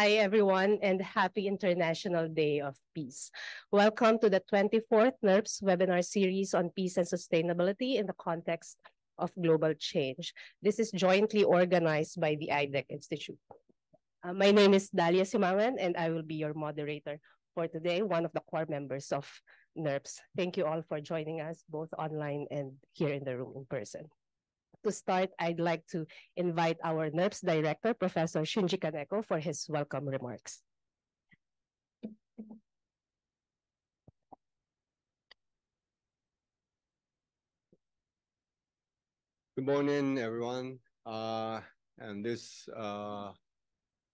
Hi, everyone, and happy International Day of Peace. Welcome to the 24th NERPS webinar series on peace and sustainability in the context of global change. This is jointly organized by the IDEC Institute. Uh, my name is Dalia Simangan, and I will be your moderator for today, one of the core members of NERPS. Thank you all for joining us, both online and here in the room in person. To start, I'd like to invite our NERPS director, Professor Shinji Kaneko, for his welcome remarks. Good morning, everyone. Uh, and this uh,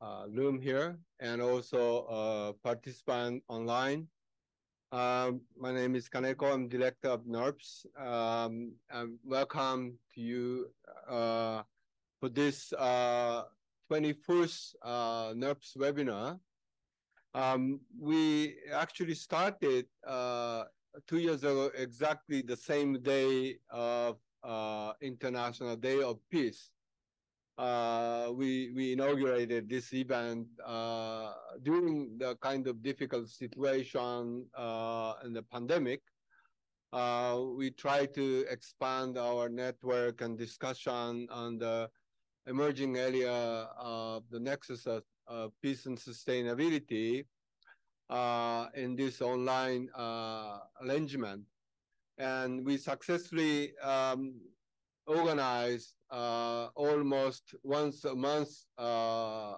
uh, room here, and also uh, participant online. Um, my name is Kaneko. I'm director of NERPS. Um, and welcome to you uh, for this uh, 21st uh, NERPS webinar. Um, we actually started uh, two years ago, exactly the same day of uh, International Day of Peace uh, we we inaugurated this event uh, during the kind of difficult situation uh, in the pandemic. Uh, we try to expand our network and discussion on the emerging area of the nexus of peace and sustainability uh, in this online uh, arrangement. And we successfully um, organized uh, almost once a month uh,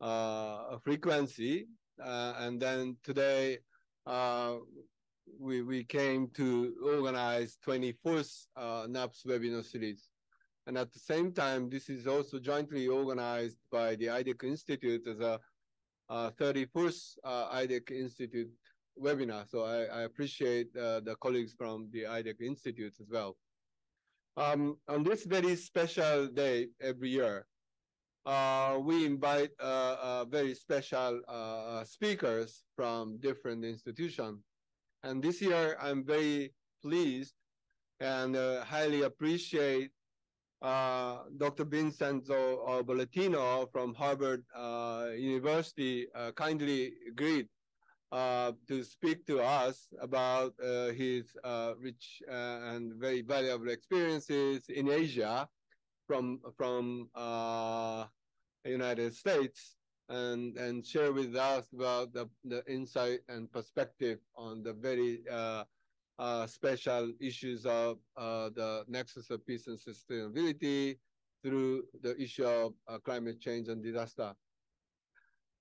uh, frequency. Uh, and then today uh, we, we came to organize 24th uh, NERPS webinar series. And at the same time, this is also jointly organized by the IDEC Institute as a 31st IDEC Institute webinar. So I, I appreciate the colleagues from the IDEC Institute as well. Um, on this very special day every year, uh, we invite uh, uh, very special uh, speakers from different institutions. And this year, I'm very pleased and uh, highly appreciate uh, Dr. Vincenzo Bolletino from Harvard University kindly agreed uh, to speak to us about uh, his uh, rich uh, and very valuable experiences in Asia from from uh, United States and and share with us about the, the insight and perspective on the very special issues of the nexus of peace and sustainability through the issue of climate change and disaster.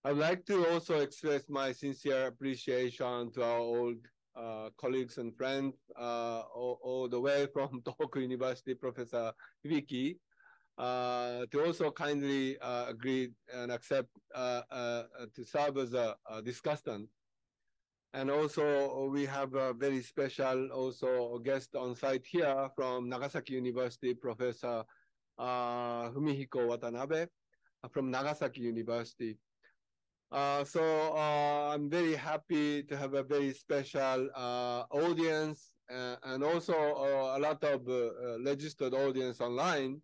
I'd like to also express my sincere appreciation to our old uh, colleagues and friends uh, all, all, the way from Tohoku University, Professor Hibiki, uh, to also kindly uh, agree and accept uh, uh, to serve as a, a, discussant. And also we have a very special also guest on site here from Nagasaki University, Professor Fumihiko Watanabe from Nagasaki University. Uh, so uh, I'm very happy to have a very special uh, audience uh, and also uh, a lot of registered audience online.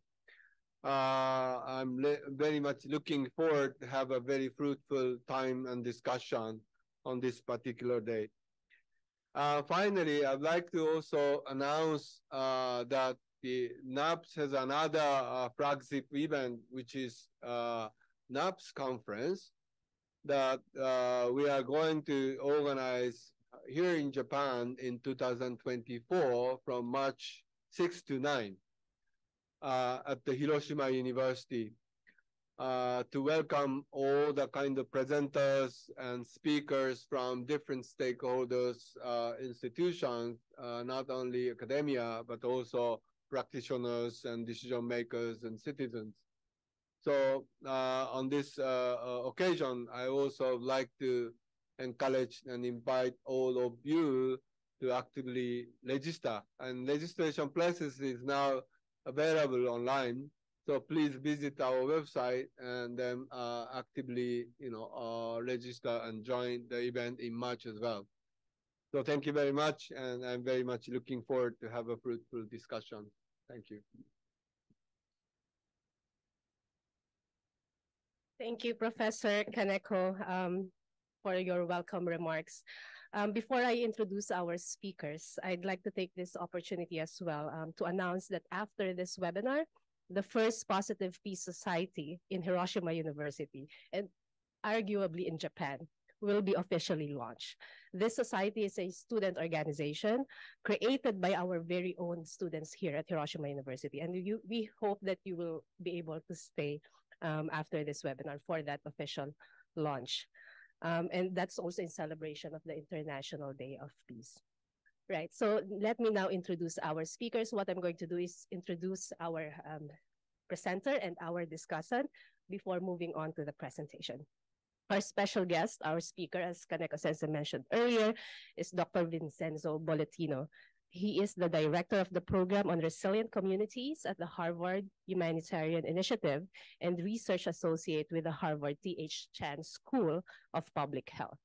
I'm very much looking forward to have a very fruitful time and discussion on this particular day. finally, I'd like to also announce that the NERPS has another flagship event, which is NERPS conference that uh, we are going to organize here in Japan in 2024 from March 6 to 9 uh, at the Hiroshima University uh, to welcome all the kind of presenters and speakers from different stakeholders, uh, institutions, uh, not only academia, but also practitioners and decision makers and citizens. So uh, on this uh, uh, occasion, I also like to encourage and invite all of you to actively register. And registration process is now available online. So please visit our website and then uh, actively, you know, uh, register and join the event in March as well. So thank you very much, and I'm very much looking forward to have a fruitful discussion. Thank you. Thank you, Professor Kaneko, um, for your welcome remarks. Um, before I introduce our speakers, I'd like to take this opportunity as well um, to announce that after this webinar, the first Positive Peace Society in Hiroshima University, and arguably in Japan, will be officially launched. This society is a student organization created by our very own students here at Hiroshima University. And you, we hope that you will be able to stay um, after this webinar for that official launch. Um, and that's also in celebration of the International Day of Peace. Right, so let me now introduce our speakers. What I'm going to do is introduce our um, presenter and our discussant before moving on to the presentation. Our special guest, our speaker, as Kaneko Sensei mentioned earlier, is Dr. Vincenzo Bolletino. He is the director of the program on resilient communities at the Harvard Humanitarian Initiative and research associate with the Harvard T.H. Chan School of Public Health.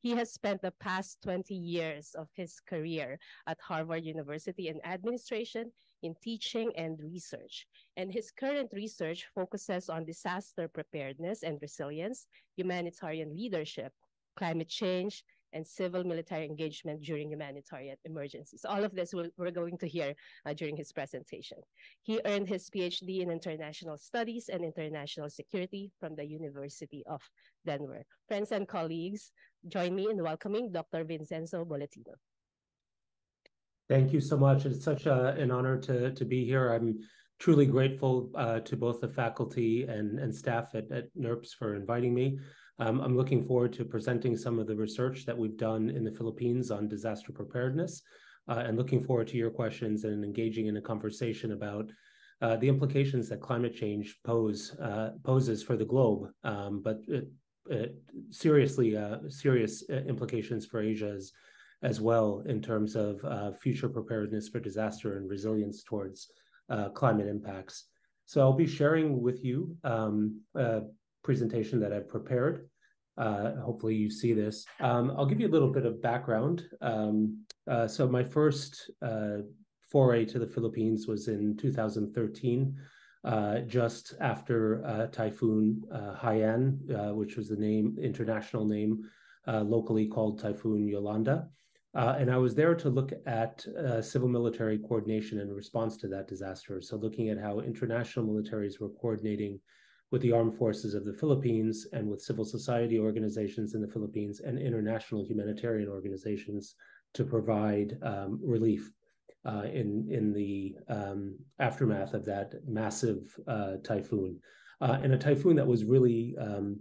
He has spent the past 20 years of his career at Harvard University in administration, in teaching, and research. And his current research focuses on disaster preparedness and resilience, humanitarian leadership, climate change, and civil military engagement during humanitarian emergencies. All of this we're going to hear uh, during his presentation. He earned his PhD in International Studies and International Security from the University of Denver. Friends and colleagues, join me in welcoming Dr. Vincenzo Bolletino. Thank you so much. It's such a, an honor to, to be here. I'm truly grateful uh, to both the faculty and, and staff at, at NERPS for inviting me. Um, I'm looking forward to presenting some of the research that we've done in the Philippines on disaster preparedness uh, and looking forward to your questions and engaging in a conversation about uh, the implications that climate change pose uh, poses for the globe, um, but it, it seriously uh, serious uh, implications for Asia as, as well in terms of uh, future preparedness for disaster and resilience towards climate impacts. So I'll be sharing with you um, presentation that I've prepared. Uh, hopefully you see this. Um, I'll give you a little bit of background. Um, uh, so my first uh, foray to the Philippines was in 2013, uh, just after uh, Typhoon uh, Haiyan, which was the name, international name, locally called Typhoon Yolanda. and I was there to look at civil military coordination in response to that disaster. So looking at how international militaries were coordinating with the armed forces of the Philippines and with civil society organizations in the Philippines and international humanitarian organizations to provide um, relief uh, in in the um, aftermath of that massive uh, typhoon, uh, and a typhoon that was really um,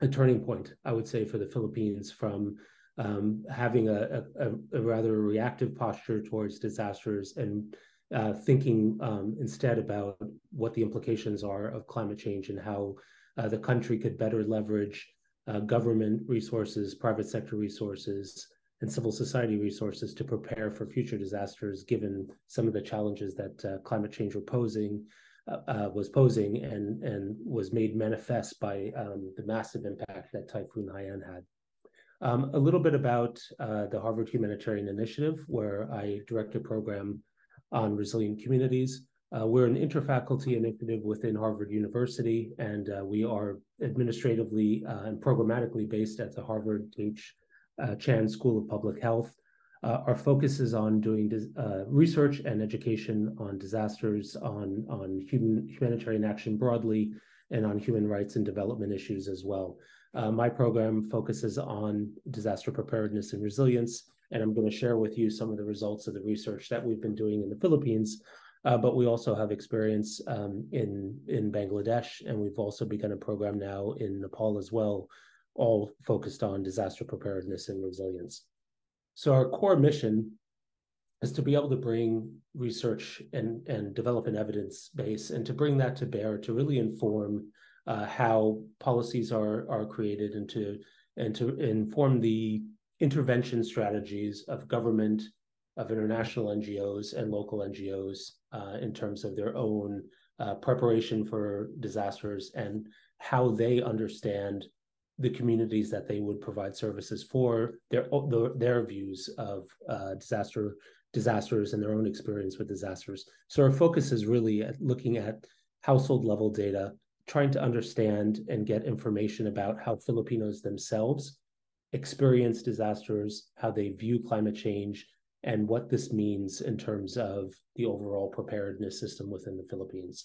a turning point, I would say, for the Philippines from um, having a, a, a rather reactive posture towards disasters and uh, thinking um, instead about what the implications are of climate change and how uh, the country could better leverage uh, government resources, private sector resources, and civil society resources to prepare for future disasters, given some of the challenges that uh, climate change posing. Uh, uh, was posing and and was made manifest by um, the massive impact that Typhoon Haiyan had. Um, a little bit about the Harvard Humanitarian Initiative, where I direct a program on resilient communities. Uh, we're an interfaculty initiative within Harvard University, and uh, we are administratively uh, and programmatically based at the Harvard H. Uh, Chan School of Public Health. Uh, our focus is on doing uh, research and education on disasters, on, on human, humanitarian action broadly, and on human rights and development issues as well. my program focuses on disaster preparedness and resilience, and I'm going to share with you some of the results of the research that we've been doing in the Philippines. Uh, but we also have experience um, in in Bangladesh, and we've also begun a program now in Nepal as well, all focused on disaster preparedness and resilience. So our core mission is to be able to bring research and and develop an evidence base, and to bring that to bear to really inform uh, how policies are are created, and to and to inform the intervention strategies of government, of international NGOs and local NGOs uh, in terms of their own uh, preparation for disasters and how they understand the communities that they would provide services for, their their views of uh, disaster disasters and their own experience with disasters. So our focus is really at looking at household level data trying to understand and get information about how Filipinos themselves experience disasters, how they view climate change, and what this means in terms of the overall preparedness system within the Philippines.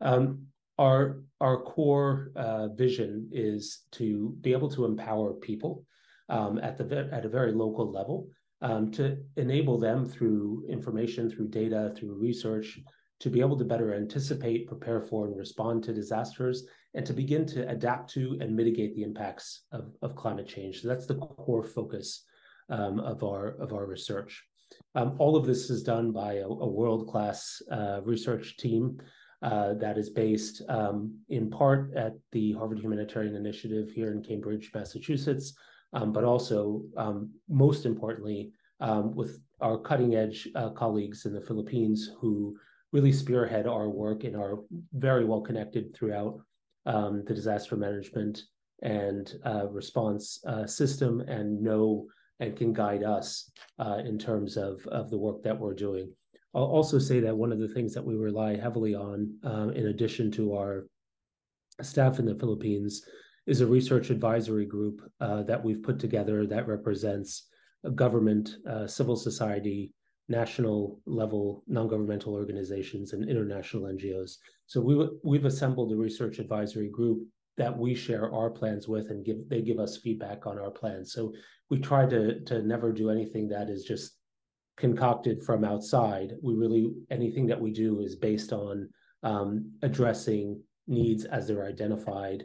Um, our our core uh, vision is to be able to empower people um, at the at a very local level um, to enable them through information, through data, through research, to be able to better anticipate, prepare for, and respond to disasters, and to begin to adapt to and mitigate the impacts of, of climate change. So that's the core focus um, of our of our research. Um, all of this is done by a, a world-class uh, research team uh, that is based um, in part at the Harvard Humanitarian Initiative here in Cambridge, Massachusetts, um, but also, um, most importantly, um, with our cutting edge uh, colleagues in the Philippines who really spearhead our work and are very well connected throughout um, the disaster management and uh, response uh, system and know and can guide us uh, in terms of, of the work that we're doing. I'll also say that one of the things that we rely heavily on, um, in addition to our staff in the Philippines, is a research advisory group uh, that we've put together that represents government, uh, civil society, national level non-governmental organizations and international NGOs. So we we've assembled a research advisory group that we share our plans with and give they give us feedback on our plans. So we try to to never do anything that is just concocted from outside. We really anything that we do is based on um, addressing needs as they're identified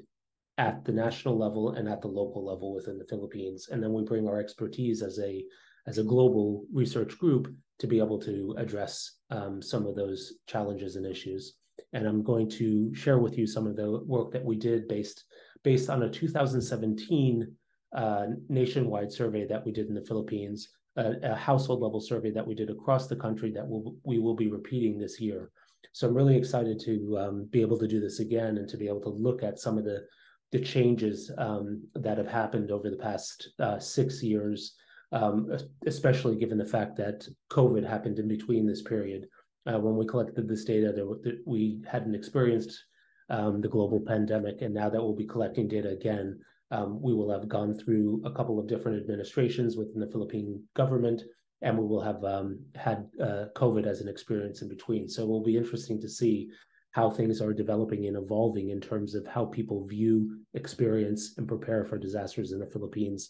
at the national level and at the local level within the Philippines. And then we bring our expertise as a as a global research group to be able to address um, some of those challenges and issues. And I'm going to share with you some of the work that we did based based on a 2017 uh, nationwide survey that we did in the Philippines, a, a, household level survey that we did across the country that we'll, we will be repeating this year. So I'm really excited to um, be able to do this again and to be able to look at some of the the changes um, that have happened over the past uh, six years um, especially given the fact that COVID happened in between this period. Uh, when we collected this data, there, we hadn't experienced um, the global pandemic, and now that we'll be collecting data again, um, we will have gone through a couple of different administrations within the Philippine government, and we will have um, had uh, COVID as an experience in between. So it will be interesting to see how things are developing and evolving in terms of how people view, experience, and prepare for disasters in the Philippines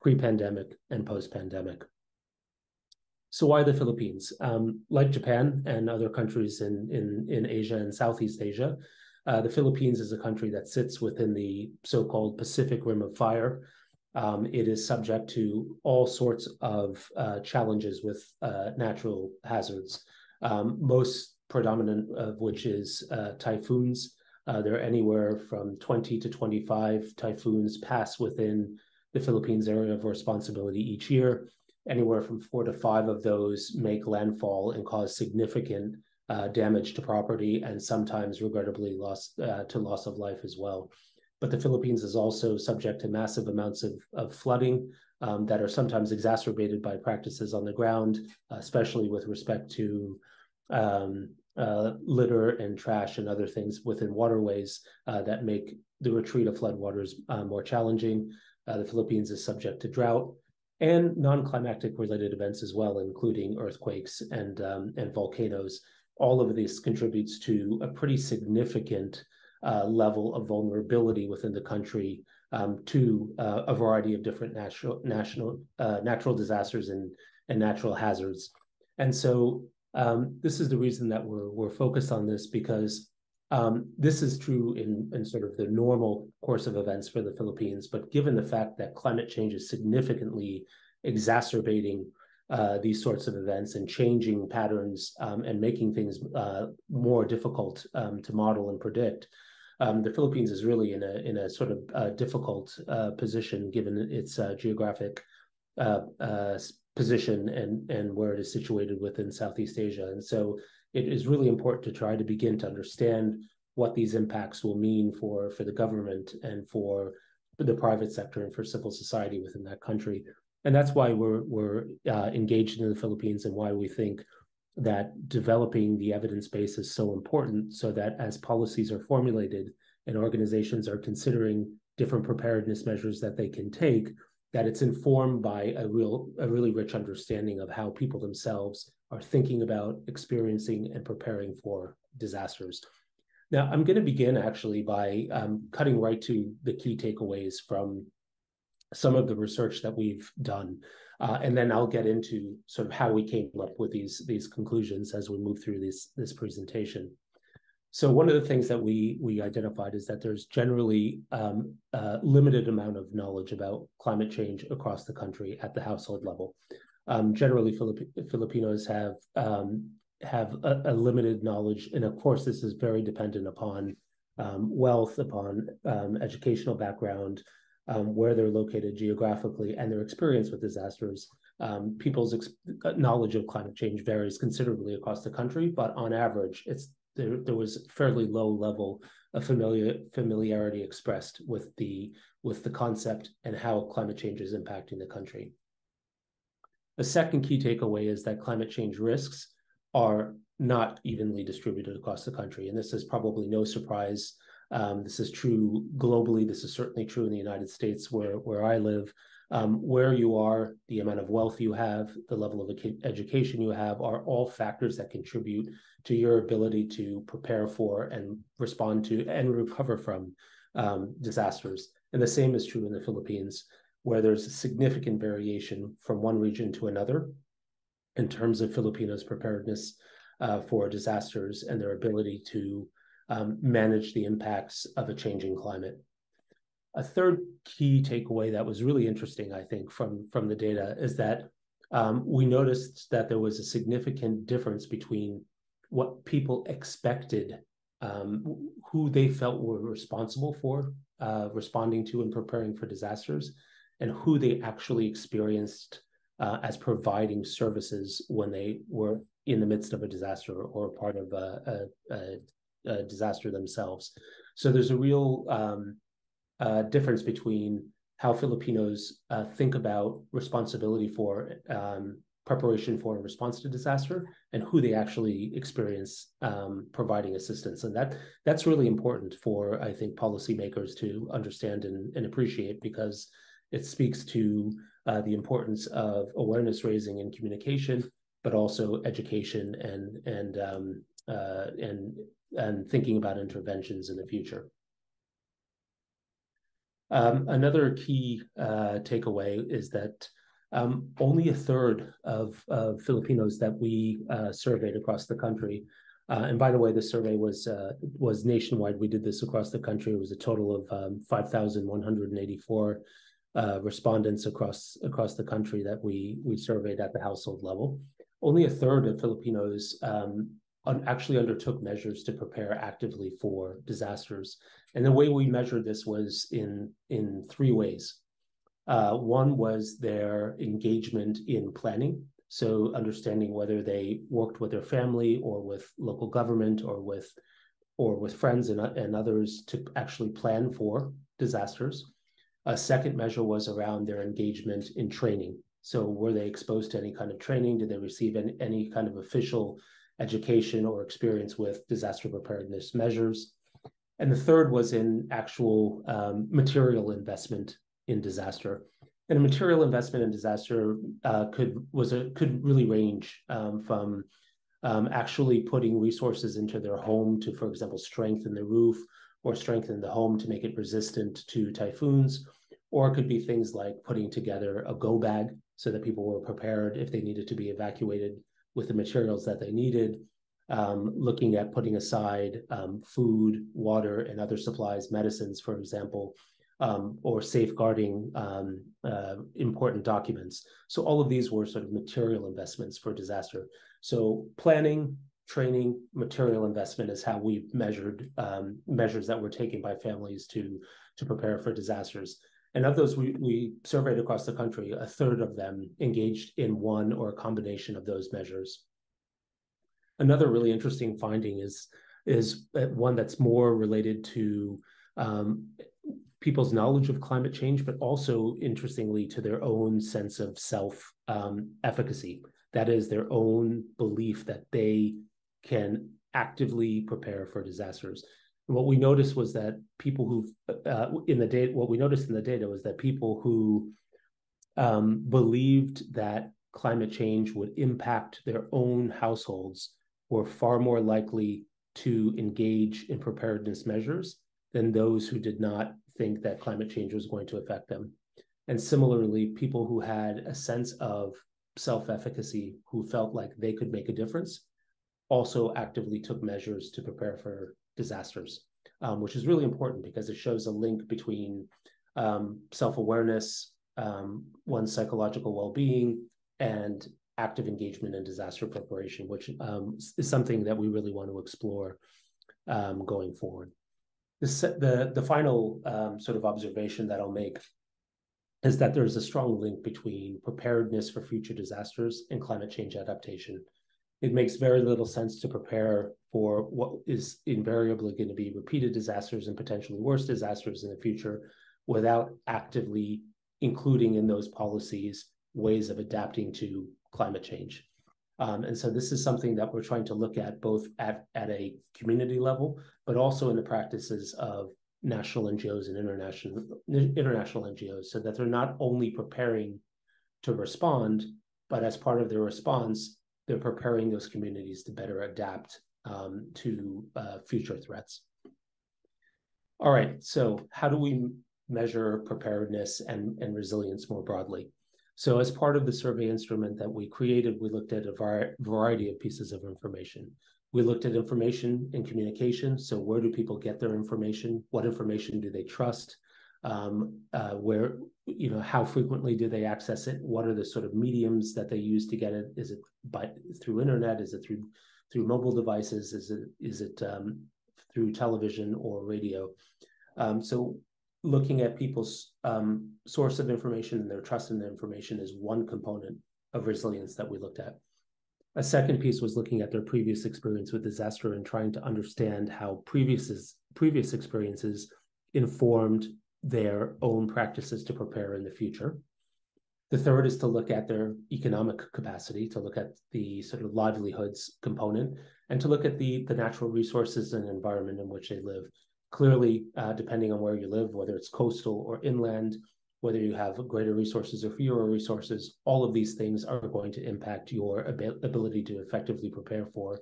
pre-pandemic and post-pandemic. So why the Philippines? Um, like Japan and other countries in, in, in Asia and Southeast Asia, uh, the Philippines is a country that sits within the so-called Pacific Rim of Fire. Um, it is subject to all sorts of uh, challenges with uh, natural hazards, um, most predominant of which is uh, typhoons. Uh, there are anywhere from 20 to 25 typhoons pass within the Philippines area of responsibility each year. Anywhere from four to five of those make landfall and cause significant uh, damage to property and sometimes regrettably loss uh, to loss of life as well. But the Philippines is also subject to massive amounts of, of flooding um, that are sometimes exacerbated by practices on the ground, especially with respect to um, uh, litter and trash and other things within waterways uh, that make the retreat of floodwaters uh, more challenging. Uh, the Philippines is subject to drought and non-climactic related events as well, including earthquakes and um, and volcanoes. All of this contributes to a pretty significant uh, level of vulnerability within the country um, to uh, a variety of different natural national uh, natural disasters and and natural hazards. And so um, this is the reason that we're we're focused on this because um, this is true in, in sort of the normal course of events for the Philippines, but given the fact that climate change is significantly exacerbating uh, these sorts of events and changing patterns um, and making things uh, more difficult um, to model and predict, um, the Philippines is really in a in a sort of uh, difficult uh, position given its uh, geographic uh, position and and where it is situated within Southeast Asia, and so it is really important to try to begin to understand what these impacts will mean for for the government and for the private sector and for civil society within that country. And that's why we're we're uh, engaged in the Philippines and why we think that developing the evidence base is so important so that as policies are formulated and organizations are considering different preparedness measures that they can take, that it's informed by a real a really rich understanding of how people themselves are thinking about experiencing and preparing for disasters. Now, I'm going to begin actually by um, cutting right to the key takeaways from some of the research that we've done. Uh, and then I'll get into sort of how we came up with these, these conclusions as we move through this, this presentation. So one of the things that we we identified is that there's generally um, a limited amount of knowledge about climate change across the country at the household level. Um, generally, Filip- Filipinos have um, have a, a, limited knowledge, and of course, this is very dependent upon um, wealth, upon um, educational background, um, where they're located geographically, and their experience with disasters. Um, people's ex- knowledge of climate change varies considerably across the country, but on average, it's there, there was fairly low level of familiar, familiarity expressed with the with the concept and how climate change is impacting the country. A second key takeaway is that climate change risks are not evenly distributed across the country. And this is probably no surprise. Um, this is true globally. This is certainly true in the United States, where, where I live. Um, where you are, the amount of wealth you have, the level of education you have are all factors that contribute to your ability to prepare for and respond to and recover from um, disasters. And the same is true in the Philippines, where there's a significant variation from one region to another in terms of Filipinos' preparedness uh, for disasters and their ability to um, manage the impacts of a changing climate. A third key takeaway that was really interesting, I think, from, from the data is that um, we noticed that there was a significant difference between what people expected, um, who they felt were responsible for uh, responding to and preparing for disasters, and who they actually experienced uh, as providing services when they were in the midst of a disaster or part of a, a, a, disaster themselves. So there's a real um, uh, difference between how Filipinos uh, think about responsibility for um, preparation for a response to disaster and who they actually experience um, providing assistance. And that that's really important for, I think, policymakers to understand and, and appreciate because it speaks to uh, the importance of awareness raising and communication, but also education and and um, uh, and and thinking about interventions in the future. Um, another key uh, takeaway is that um, only a third of, of Filipinos that we uh, surveyed across the country uh, and by the way, the survey was uh, was nationwide. We did this across the country. It was a total of um, 5,184 uh, respondents across across the country that we we surveyed at the household level. Only a third of Filipinos um, un- actually undertook measures to prepare actively for disasters, and the way we measured this was in in three ways. Uh, one was their engagement in planning, so understanding whether they worked with their family or with local government or with or with friends and, and others to actually plan for disasters. A second measure was around their engagement in training. So, were they exposed to any kind of training? Did they receive any, any kind of official education or experience with disaster preparedness measures? And the third was in actual um, material investment in disaster. And a material investment in disaster uh, could was a could really range um, from um, actually putting resources into their home to, for example, strengthen the roof or strengthen the home to make it resistant to typhoons, or it could be things like putting together a go bag so that people were prepared if they needed to be evacuated with the materials that they needed. Um, looking at putting aside um, food, water, and other supplies, medicines, for example, um, or safeguarding um, uh, important documents. So all of these were sort of material investments for disaster. So planning, training, material investment is how we measured um, measures that were taken by families to to prepare for disasters. And of those we, we surveyed across the country, a third of them engaged in one or a combination of those measures. Another really interesting finding is, is one that's more related to um, people's knowledge of climate change, but also interestingly to their own sense of self um, efficacy. That is their own belief that they can actively prepare for disasters. What we noticed was that people who, uh, in the data, what we noticed in the data was that people who um, believed that climate change would impact their own households were far more likely to engage in preparedness measures than those who did not think that climate change was going to affect them. And similarly, people who had a sense of self efficacy, who felt like they could make a difference, also actively took measures to prepare for disasters, um, which is really important because it shows a link between um, self awareness, um, one's psychological well being, and active engagement in disaster preparation, which um, is something that we really want to explore um, going forward. The, the, the final um, sort of observation that I'll make is that there's a strong link between preparedness for future disasters and climate change adaptation. It makes very little sense to prepare for what is invariably going to be repeated disasters and potentially worse disasters in the future without actively including in those policies ways of adapting to climate change. Um, and so this is something that we're trying to look at both at, at a community level, but also in the practices of national NGOs and international international NGOs, so that they're not only preparing to respond, but as part of their response, they're preparing those communities to better adapt um, to uh, future threats. All right, so how do we measure preparedness and, and resilience more broadly? So as part of the survey instrument that we created, we looked at a variety of pieces of information. We looked at information and communication. So where do people get their information? What information do they trust? Um, uh, where, you know, how frequently do they access it? What are the sort of mediums that they use to get it? Is it by through internet? Is it through through mobile devices? Is it is it um, through television or radio? Um, so looking at people's um, source of information and their trust in the information is one component of resilience that we looked at. A second piece was looking at their previous experience with disaster and trying to understand how previous previous experiences informed their own practices to prepare in the future. The third is to look at their economic capacity, to look at the sort of livelihoods component, and to look at the, the natural resources and environment in which they live Clearly, uh, depending on where you live, whether it's coastal or inland, whether you have greater resources or fewer resources, all of these things are going to impact your ab- ability to effectively prepare for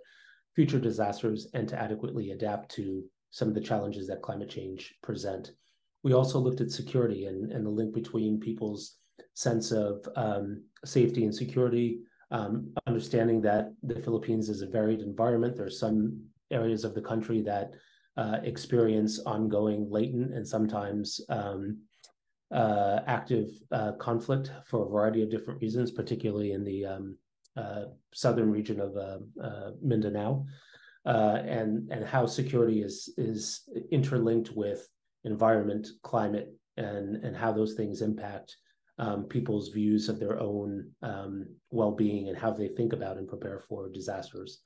future disasters and to adequately adapt to some of the challenges that climate change present. We also looked at security and, and the link between people's sense of um, safety and security, um, understanding that the Philippines is a varied environment. There are some areas of the country that uh, experience ongoing latent and sometimes um, uh, active uh, conflict for a variety of different reasons, particularly in the um, uh, southern region of uh, uh, Mindanao, and and how security is is interlinked with environment, climate, and and how those things impact um, people's views of their own um, well-being and how they think about and prepare for disasters.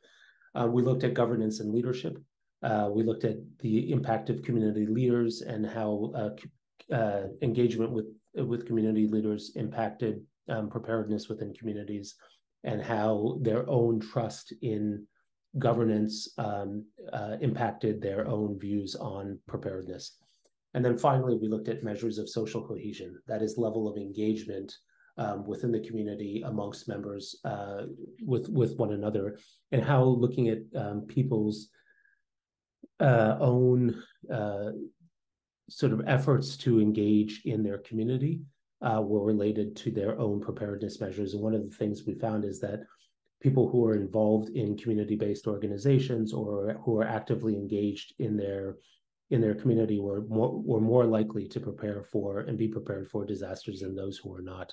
we looked at governance and leadership. Uh, we looked at the impact of community leaders and how uh, uh, engagement with with community leaders impacted um, preparedness within communities, and how their own trust in governance um, uh, impacted their own views on preparedness. And then finally, we looked at measures of social cohesion, that is, level of engagement um, within the community amongst members uh, with with one another, and how looking at um, people's uh, own uh, sort of efforts to engage in their community uh, were related to their own preparedness measures. And one of the things we found is that people who are involved in community-based organizations or who are actively engaged in their in their community were more were more likely to prepare for and be prepared for disasters than those who are not.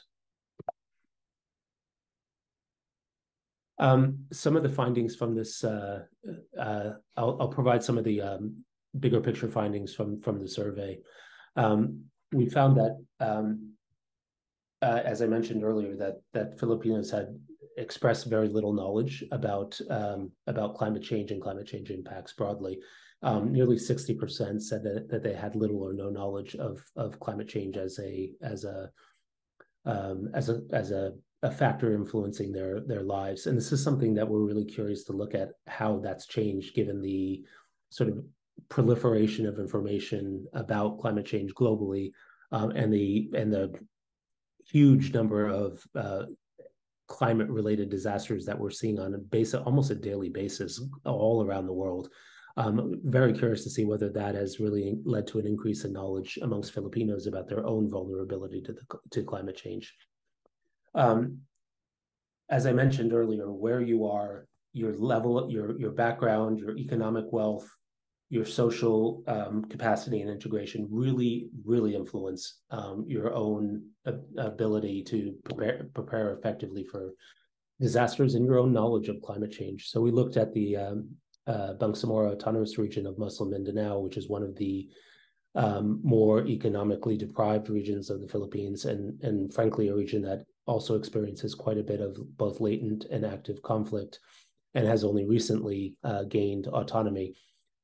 Um, some of the findings from this, uh, uh, I'll, I'll, provide some of the um, bigger picture findings from from the survey. Um, we found that, um, uh, as I mentioned earlier, that that Filipinos had expressed very little knowledge about um, about climate change and climate change impacts broadly. Um, nearly sixty percent said that that they had little or no knowledge of of climate change as a as a um, as a as a a factor influencing their their lives. And this is something that we're really curious to look at how that's changed given the sort of proliferation of information about climate change globally um, and the and the huge number of uh, climate related disasters that we're seeing on a base almost a daily basis all around the world. Um, very curious to see whether that has really led to an increase in knowledge amongst Filipinos about their own vulnerability to the to climate change. Um, as I mentioned earlier, where you are, your level, your your background, your economic wealth, your social um, capacity and integration really, really influence um, your own ability to prepare prepare effectively for disasters and your own knowledge of climate change. So we looked at the um, uh, Bangsamoro Autonomous Region of Muslim Mindanao, which is one of the um, more economically deprived regions of the Philippines, and and frankly a region that also experiences quite a bit of both latent and active conflict, and has only recently uh, gained autonomy.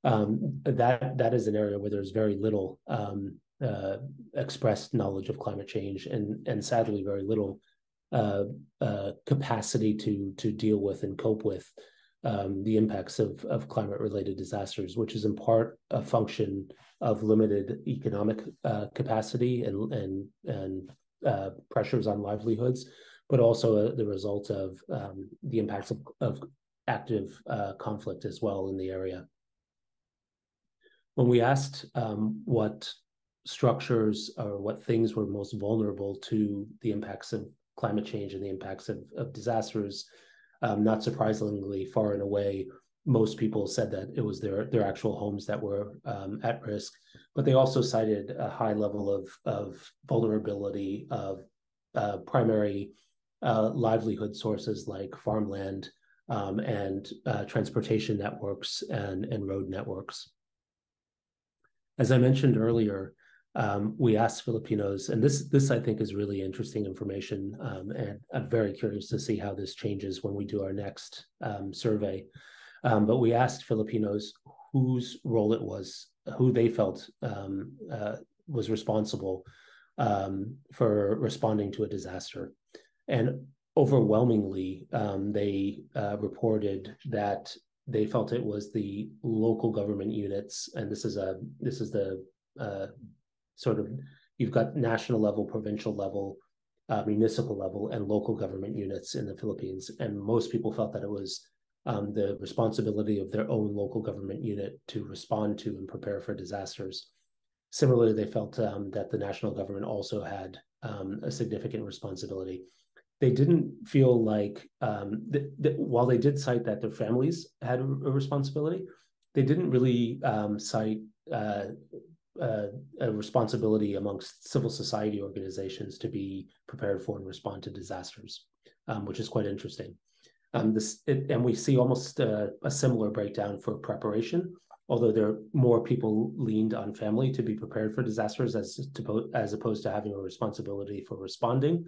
Um, that that is an area where there's very little um, uh, expressed knowledge of climate change, and and sadly very little uh, uh, capacity to to deal with and cope with um, the impacts of, of climate related disasters, which is in part a function of limited economic uh, capacity and and and uh, pressures on livelihoods, but also uh, the result of um, the impacts of, of active uh, conflict as well in the area. When we asked um, what structures or what things were most vulnerable to the impacts of climate change and the impacts of, of disasters, um, not surprisingly, far and away, most people said that it was their their actual homes that were um, at risk, but they also cited a high level of of vulnerability of uh, primary uh, livelihood sources like farmland um, and uh, transportation networks and and road networks. As I mentioned earlier, um, we asked Filipinos, and this this I think is really interesting information, um, and I'm very curious to see how this changes when we do our next um, survey. Um, but we asked Filipinos whose role it was, who they felt um, uh, was responsible um, for responding to a disaster, and overwhelmingly they uh, reported that they felt it was the local government units, and this is a this is the uh, sort of you've got national level, provincial level, uh, municipal level, and local government units in the Philippines. And most people felt that it was um, the responsibility of their own local government unit to respond to and prepare for disasters. Similarly, they felt um, that the national government also had um, a significant responsibility. They didn't feel like, um, th- th- while they did cite that their families had a, a responsibility, they didn't really um, cite uh, uh, a responsibility amongst civil society organizations to be prepared for and respond to disasters, um, which is quite interesting. Um, this it, and we see almost uh, a similar breakdown for preparation, although there are more people leaned on family to be prepared for disasters as to, as opposed to having a responsibility for responding.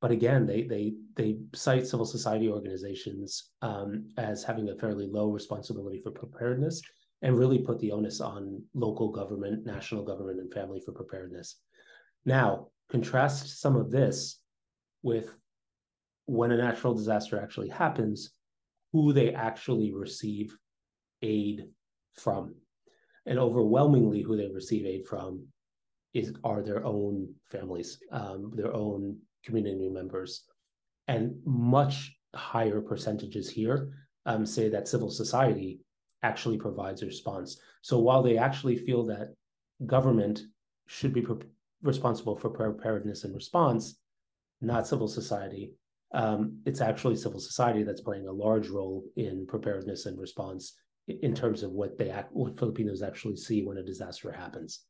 But again, they they they cite civil society organizations um, as having a fairly low responsibility for preparedness, and really put the onus on local government, national government, and family for preparedness. Now, contrast some of this with when a natural disaster actually happens, who they actually receive aid from. And overwhelmingly, who they receive aid from is are their own families, um, their own community members, and much higher percentages here um, say that civil society actually provides a response. So while they actually feel that government should be pre- responsible for preparedness and response, not civil society, um, it's actually civil society that's playing a large role in preparedness and response in terms of what they act, what Filipinos actually see when a disaster happens,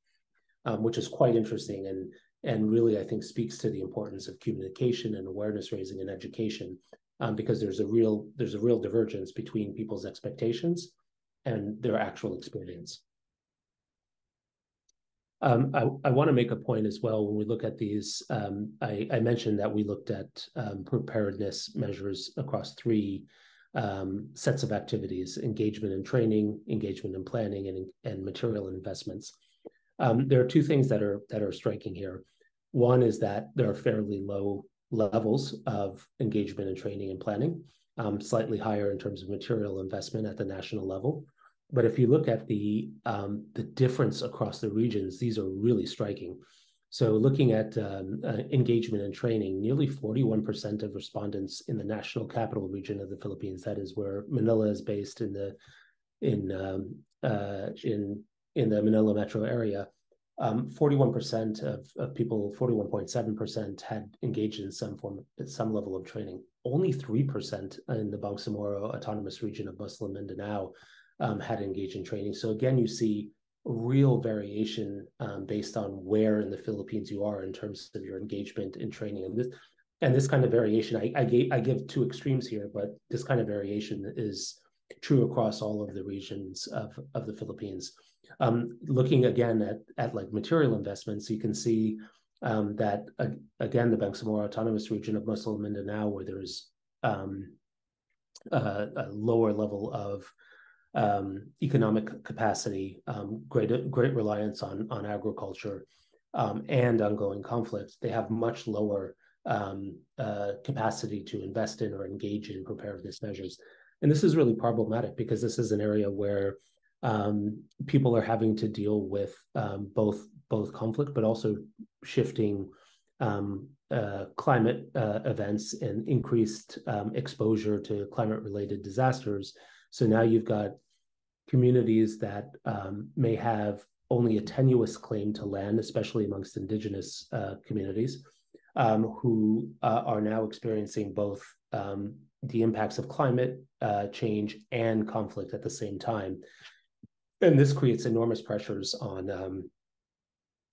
um, which is quite interesting and and really I think speaks to the importance of communication and awareness raising and education, um, because there's a real there's a real divergence between people's expectations and their actual experience. Um, I, I want to make a point as well when we look at these. Um, I, I, mentioned that we looked at um, preparedness measures across three um, sets of activities engagement and training, engagement and planning, and, and material investments. Um, there are two things that are that are striking here. One is that there are fairly low levels of engagement and training and planning, um, slightly higher in terms of material investment at the national level. But if you look at the um, the difference across the regions, these are really striking. So looking at um, uh, engagement and training, nearly 41% of respondents in the national capital region of the Philippines, that is where Manila is based in the in um, uh, in in the Manila metro area, um, 41% of, of people, 41.7% had engaged in some form, some level of training. Only 3% in the Bangsamoro Autonomous Region of Muslim Mindanao um, had engaged in training. So again, you see real variation um, based on where in the Philippines you are in terms of your engagement in training. And this, and this kind of variation, I, I, gave, I give two extremes here, but this kind of variation is true across all of the regions of, of the Philippines. Um, looking again at, at like material investments, you can see um, that uh, again, the Bangsamoro Autonomous Region of Muslim Mindanao, where there's um, a lower level of um, economic capacity, um, great great reliance on on agriculture, um, and ongoing conflict, they have much lower um, uh, capacity to invest in or engage in preparedness measures. And this is really problematic because this is an area where people are having to deal with both both conflict, but also shifting um, uh, climate uh, events and increased um, exposure to climate related disasters. So now you've got communities that um, may have only a tenuous claim to land, especially amongst indigenous uh, communities, um, who uh, are now experiencing both the impacts of climate uh, change and conflict at the same time and this creates enormous pressures on um,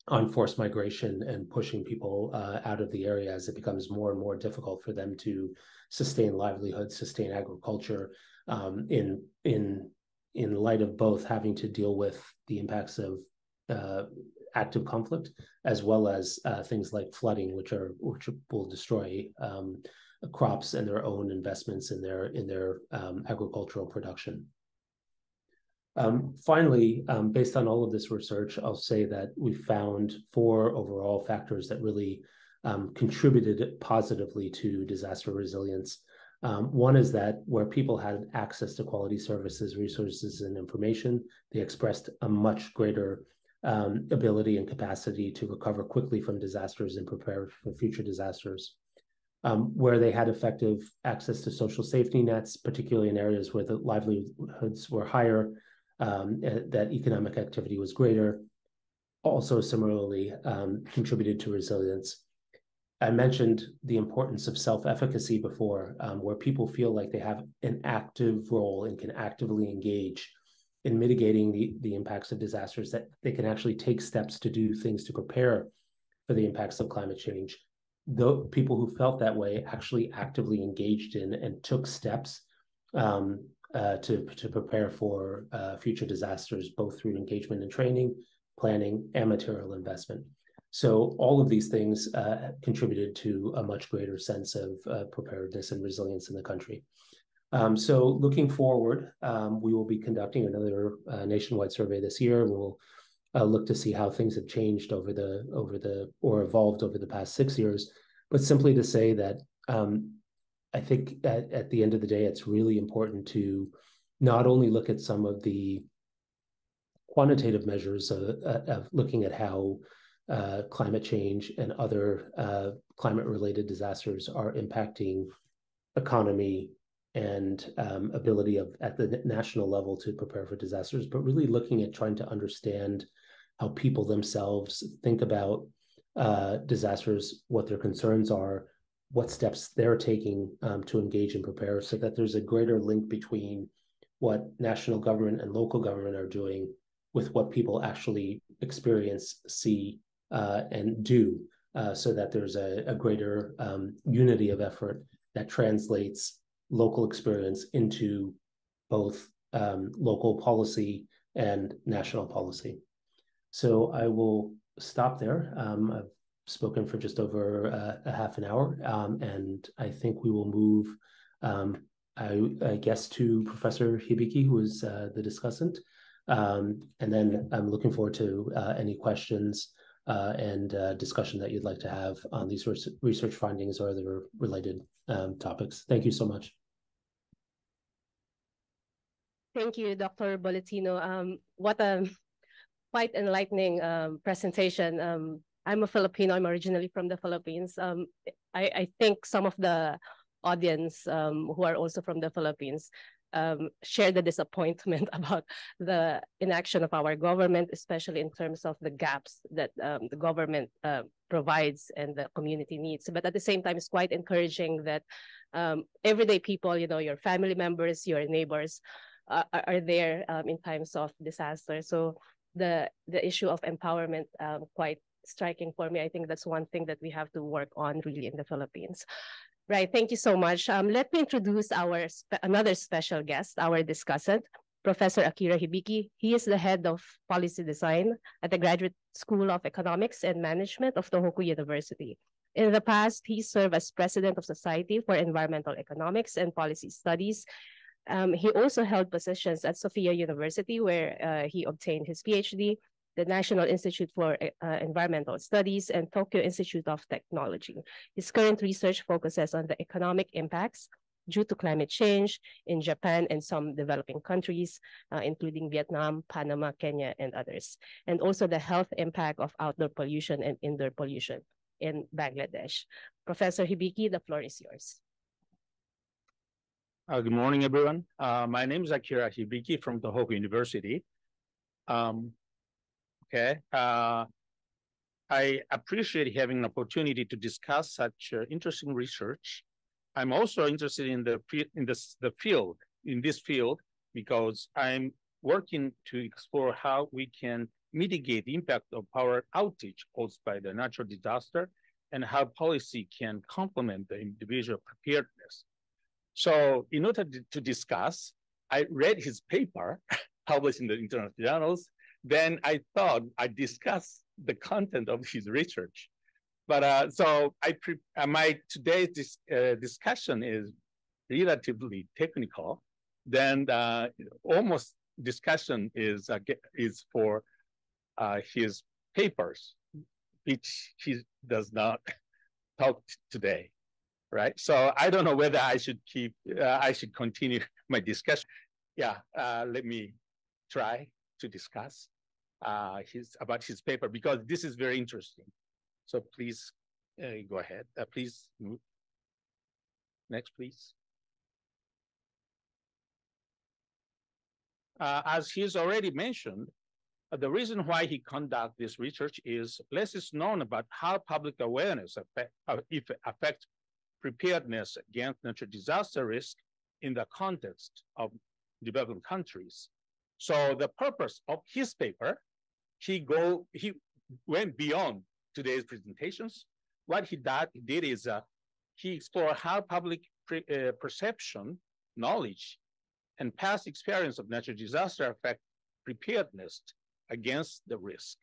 on forced migration and pushing people uh, out of the area as it becomes more and more difficult for them to sustain livelihood, sustain agriculture um, in in in light of both having to deal with the impacts of uh, active conflict as well as uh, things like flooding, which are which will destroy um, crops and their own investments in their in their um, agricultural production. Um, finally, um, based on all of this research, I'll say that we found four overall factors that really um, contributed positively to disaster resilience. Um, one is that where people had access to quality services, resources, and information, they expressed a much greater um, ability and capacity to recover quickly from disasters and prepare for future disasters. Um, where they had effective access to social safety nets, particularly in areas where the livelihoods were higher, um, eh, that economic activity was greater, also similarly um, contributed to resilience. I mentioned the importance of self-efficacy before, um, where people feel like they have an active role and can actively engage in mitigating the, the impacts of disasters, that they can actually take steps to do things to prepare for the impacts of climate change. The people who felt that way actually actively engaged in and took steps um, uh, to, to prepare for uh, future disasters, both through engagement and training, planning, and material investment. So all of these things uh, contributed to a much greater sense of uh, preparedness and resilience in the country. Um, so looking forward, um, we will be conducting another uh, nationwide survey this year. We'll uh, look to see how things have changed over the over the or evolved over the past six years. But simply to say that um, I think at, at the end of the day, it's really important to not only look at some of the quantitative measures of, of looking at how uh, climate change and other uh, climate related disasters are impacting economy and um, ability of at the national level to prepare for disasters, but really looking at trying to understand how people themselves think about uh, disasters, what their concerns are, what steps they're taking um, to engage and prepare so that there's a greater link between what national government and local government are doing with what people actually experience, see, uh, and do, uh, so that there's a, a greater um, unity of effort that translates local experience into both um, local policy and national policy. So I will stop there. Um, I've spoken for just over uh, a half an hour, um, and I think we will move, um, I, I, guess, to Professor Hibiki, who is uh, the discussant. Um, and then I'm looking forward to uh, any questions uh, and uh, discussion that you'd like to have on these research findings or other related um, topics. Thank you so much. Thank you, Dr. Bolletino. Um, what a quite enlightening um, presentation. I'm a Filipino. I'm originally from the Philippines. Um, I, I, think some of the audience um, who are also from the Philippines um, share the disappointment about the inaction of our government, especially in terms of the gaps that um, the government uh, provides and the community needs. But at the same time, it's quite encouraging that um, everyday people, you know, your family members, your neighbors, uh, are, there um, in times of disaster. So the the issue of empowerment um, quite striking for me. I think that's one thing that we have to work on really in the Philippines. Right, thank you so much. Um, let me introduce our spe another special guest, our discussant, Professor Akira Hibiki. He is the head of policy design at the Graduate School of Economics and Management of Tohoku University. In the past, he served as president of Society for Environmental Economics and Policy Studies. Um, he also held positions at Sophia University, where uh, he obtained his PhD the National Institute for uh, Environmental Studies, and Tokyo Institute of Technology. His current research focuses on the economic impacts due to climate change in Japan and some developing countries, uh, including Vietnam, Panama, Kenya, and others, and also the health impact of outdoor pollution and indoor pollution in Bangladesh. Professor Hibiki, the floor is yours. Uh, good morning, everyone. Uh, my name is Akira Hibiki from Tohoku University. Um, Okay. Uh, I appreciate having an opportunity to discuss such uh, interesting research. I'm also interested in the in this the field in this field because I'm working to explore how we can mitigate the impact of power outage caused by the natural disaster and how policy can complement the individual preparedness. So in order to discuss, I read his paper published in the international journals then I thought I discussed the content of his research. But uh, so I uh, my today's dis- uh, discussion is relatively technical. Then uh, almost discussion is uh, is for uh, his papers, which he does not talk today, right? So I don't know whether I should keep I should continue my discussion. Yeah, let me try to discuss uh, his about his paper because this is very interesting. So please uh, go ahead. Uh, please move. Next, please. Uh, as he's already mentioned, uh, the reason why he conduct this research is less is known about how public awareness affect, uh, if affect preparedness against natural disaster risk in the context of developing countries. So the purpose of his paper, he go he went beyond today's presentations. What he did, did is uh, he explored how public uh, perception, knowledge, and past experience of natural disaster affect preparedness against the risk,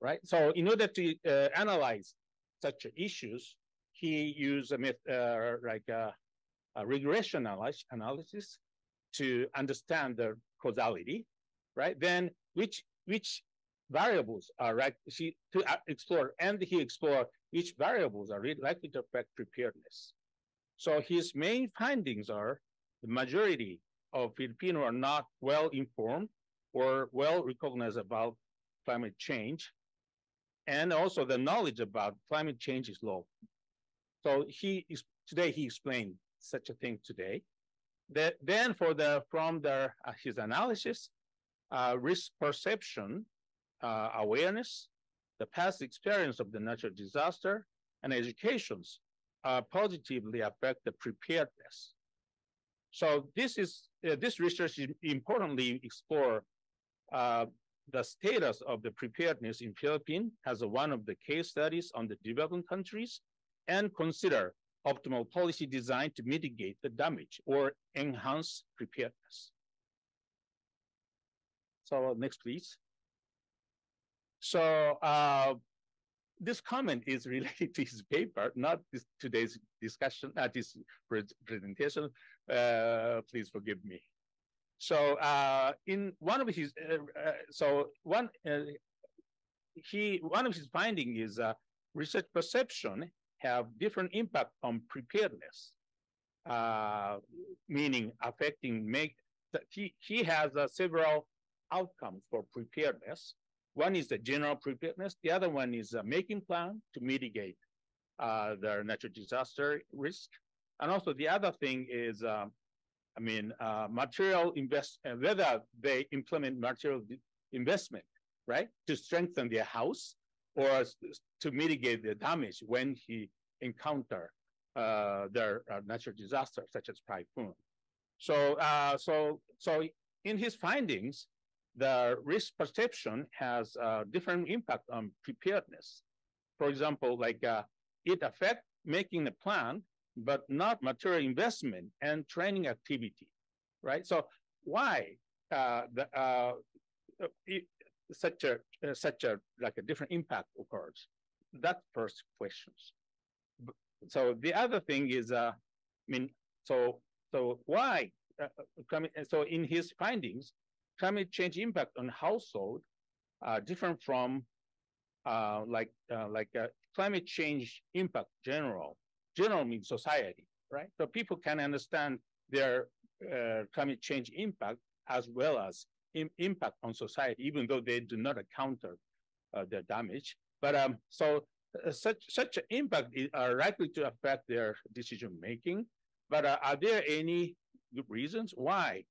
right? So in order to uh, analyze such issues, he used a myth, uh, like a, a regression analysis to understand the causality right? Then which which variables are right she to uh, explore and he explore which variables are likely to affect preparedness. So his main findings are the majority of Filipino are not well informed or well recognized about climate change. And also the knowledge about climate change is low. So he is, today he explained such a thing today. Then for the from the uh, his analysis, uh, risk perception, uh, awareness, the past experience of the natural disaster, and educations uh, positively affect the preparedness. So this is uh, this research importantly explore uh, the status of the preparedness in Philippines as one of the case studies on the developing countries and consider optimal policy design to mitigate the damage or enhance preparedness. So next, please. So uh, this comment is related to his paper, not this, today's discussion, not this pre presentation. Uh, please forgive me. So uh, in one of his, uh, uh so one, uh, he one of his findings is uh, research perception have different impact on preparedness, uh, meaning affecting make. He he has uh, several outcomes for preparedness. One is the general preparedness. The other one is making plan to mitigate uh, the natural disaster risk. And also the other thing is, um, I mean, uh, material invest, uh, whether they implement material investment, right, to strengthen their house or to mitigate the damage when he encounter uh, their uh, natural disaster, such as typhoon. So, uh, so, so in his findings, the risk perception has a different impact on preparedness. For example, like uh, it affects making a plan, but not material investment and training activity, right? So why uh, the, uh, it, such a uh, such a like a different impact occurs? That first questions. So the other thing is, uh, I mean, so so why? Uh, so in his findings, climate change impact on household are different from uh, like uh, like uh, climate change impact general. General means society, right? So people can understand their uh, climate change impact as well as impact on society, even though they do not counter uh, their damage. But um, so uh, such such impact is, are likely to affect their decision making. But are there any good reasons why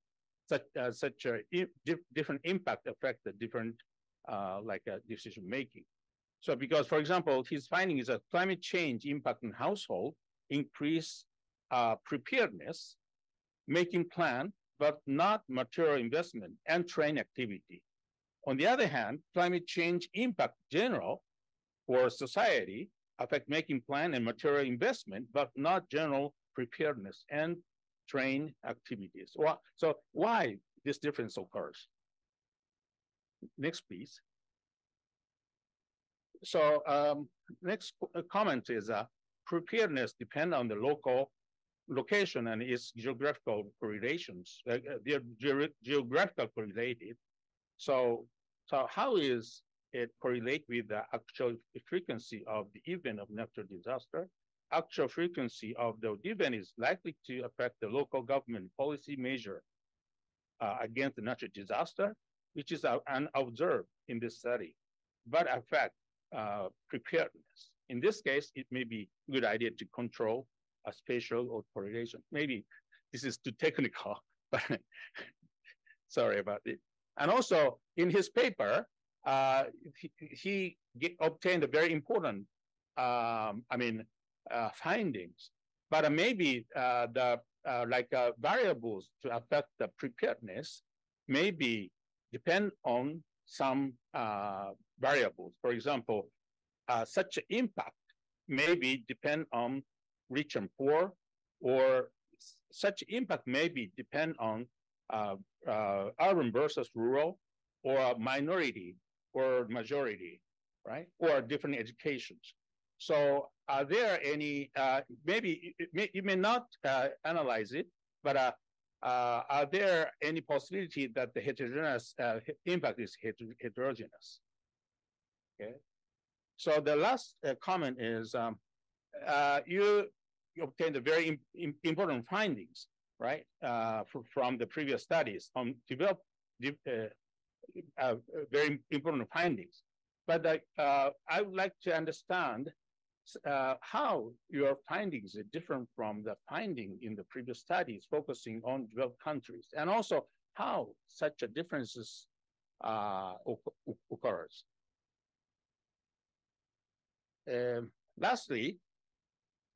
such uh, such a different impact affect the different uh, like uh, decision making. So because, for example, his finding is that climate change impact on household increase uh, preparedness, making plan, but not material investment and train activity. On the other hand, climate change impact general for society affect making plan and material investment, but not general preparedness and train activities. So why this difference occurs? Next, please. So um, next comment is uh, preparedness depend on the local location and its geographical correlations. Uh, they're ge geographical correlated. So, so how is it correlate with the actual frequency of the event of natural disaster? actual frequency of the event is likely to affect the local government policy measure uh, against the natural disaster, which is uh, unobserved in this study, but affect uh, preparedness. In this case, it may be a good idea to control a spatial or correlation. Maybe this is too technical, but sorry about it. And also in his paper, uh, he, he get, obtained a very important, um, I mean, uh, findings, but uh, maybe uh, the like variables to affect the preparedness maybe depend on some variables. For example, such impact maybe depend on rich and poor, or such impact maybe depend on uh, uh, urban versus rural, or minority or majority, right? Or different educations. So are there any, uh, maybe may, you may not uh, analyze it, but uh, uh, are there any possibility that the heterogeneous impact is heter heterogeneous? Okay. So the last comment is um, you, obtained very Im important findings, right, uh from the previous studies on develop very important findings. But I would like to understand uh, how your findings are different from the finding in the previous studies focusing on developed countries, and also how such a differences uh, occurs. Uh, lastly,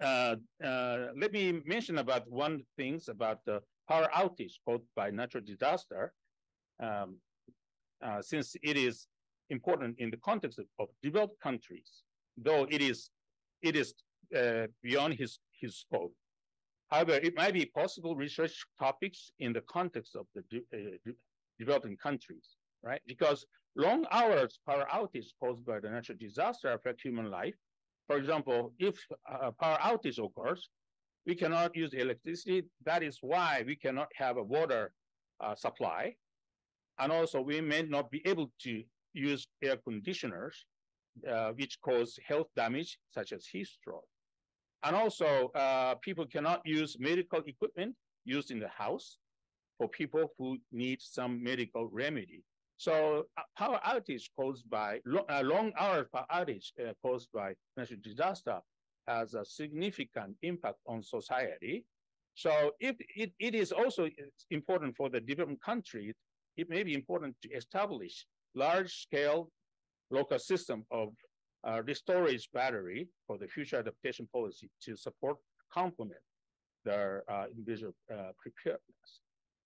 uh, uh, let me mention about one things about the power outage caused by natural disaster, um, uh, since it is important in the context of, of developed countries, though it is it is uh, beyond his, his scope. However, it might be possible research topics in the context of the de uh, developing countries, right? Because long hours power outage caused by the natural disaster affect human life. For example, if a power outage occurs, we cannot use electricity. That is why we cannot have a water uh, supply. And also we may not be able to use air conditioners uh, which cause health damage such as heat stroke. And also, uh, people cannot use medical equipment used in the house for people who need some medical remedy. So uh, power outage caused by lo uh, long hour power outage uh, caused by natural disaster has a significant impact on society. So if it, it is also important for the developing countries, it may be important to establish large scale local system of uh, storage battery for the future adaptation policy to support complement their uh, individual uh, preparedness.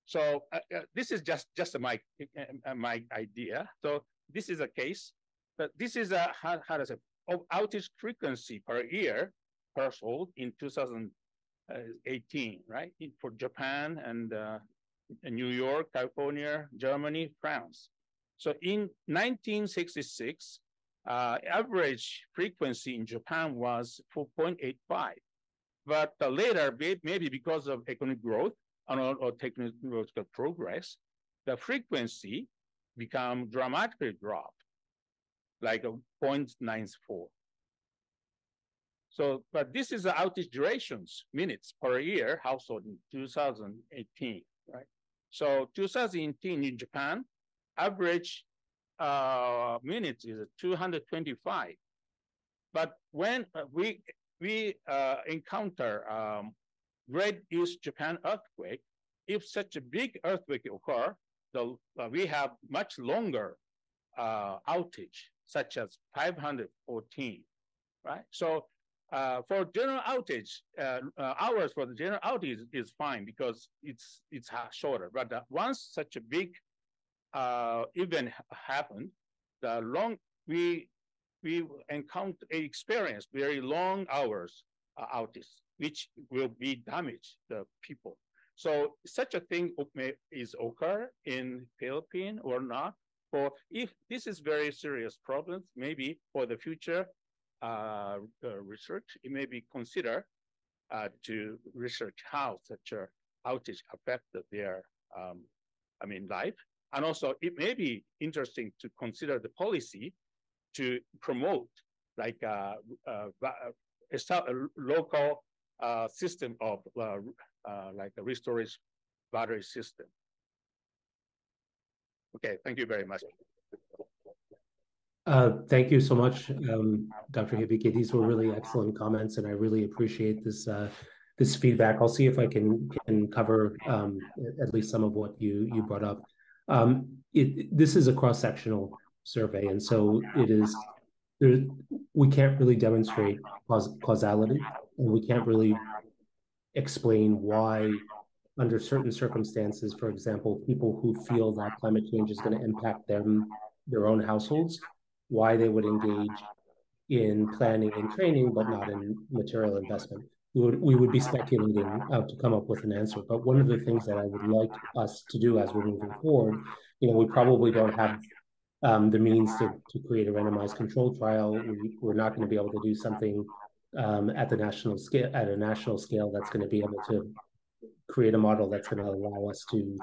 So uh, uh, this is just just my uh, my idea. So this is a case, but this is a how, how does it of outage frequency per year per household in 2018, right? For Japan and New York, California, Germany, France. So in 1966, uh, average frequency in Japan was 4.85. But uh, later, maybe because of economic growth and or technological progress, the frequency become dramatically dropped, like a 0.94. So, but this is the outage durations, minutes per year household in 2018, right? So 2018 in Japan, average uh, minutes is 225. But when uh, we we uh, encounter um, Great East Japan earthquake, if such a big earthquake occur, the, uh, we have much longer uh, outage, such as 514, right? So uh, for general outage, uh, uh, hours for the general outage is, is fine because it's it's shorter. But uh, once such a big event happened, the long we we encounter experience very long hours outage, which will be damage the people. So such a thing may, is occur in Philippines or not. For if this is very serious problems, maybe for the future uh, uh, research, it may be considered uh, to research how such a outage affect their, um, I mean, life and also, it may be interesting to consider the policy to promote like uh, uh, a, a local uh, system of uh, uh, like a storage battery system. Okay, thank you very much. Uh, thank you so much, um, Dr. Hibiki. These were really excellent comments, and I really appreciate this uh, this feedback. I'll see if I can can cover um, at least some of what you you brought up. Um, it, this is a cross-sectional survey, and so it is. There, we can't really demonstrate causality, and we can't really explain why, under certain circumstances, for example, people who feel that climate change is going to impact them, their own households, why they would engage in planning and training, but not in material investment we would we would be speculating uh, to come up with an answer. But one of the things that I would like us to do as we're moving forward, you know, we probably don't have um, the means to, to create a randomized control trial. We, we're not going to be able to do something um, at the national scale at a national scale that's going to be able to create a model that's going to allow us to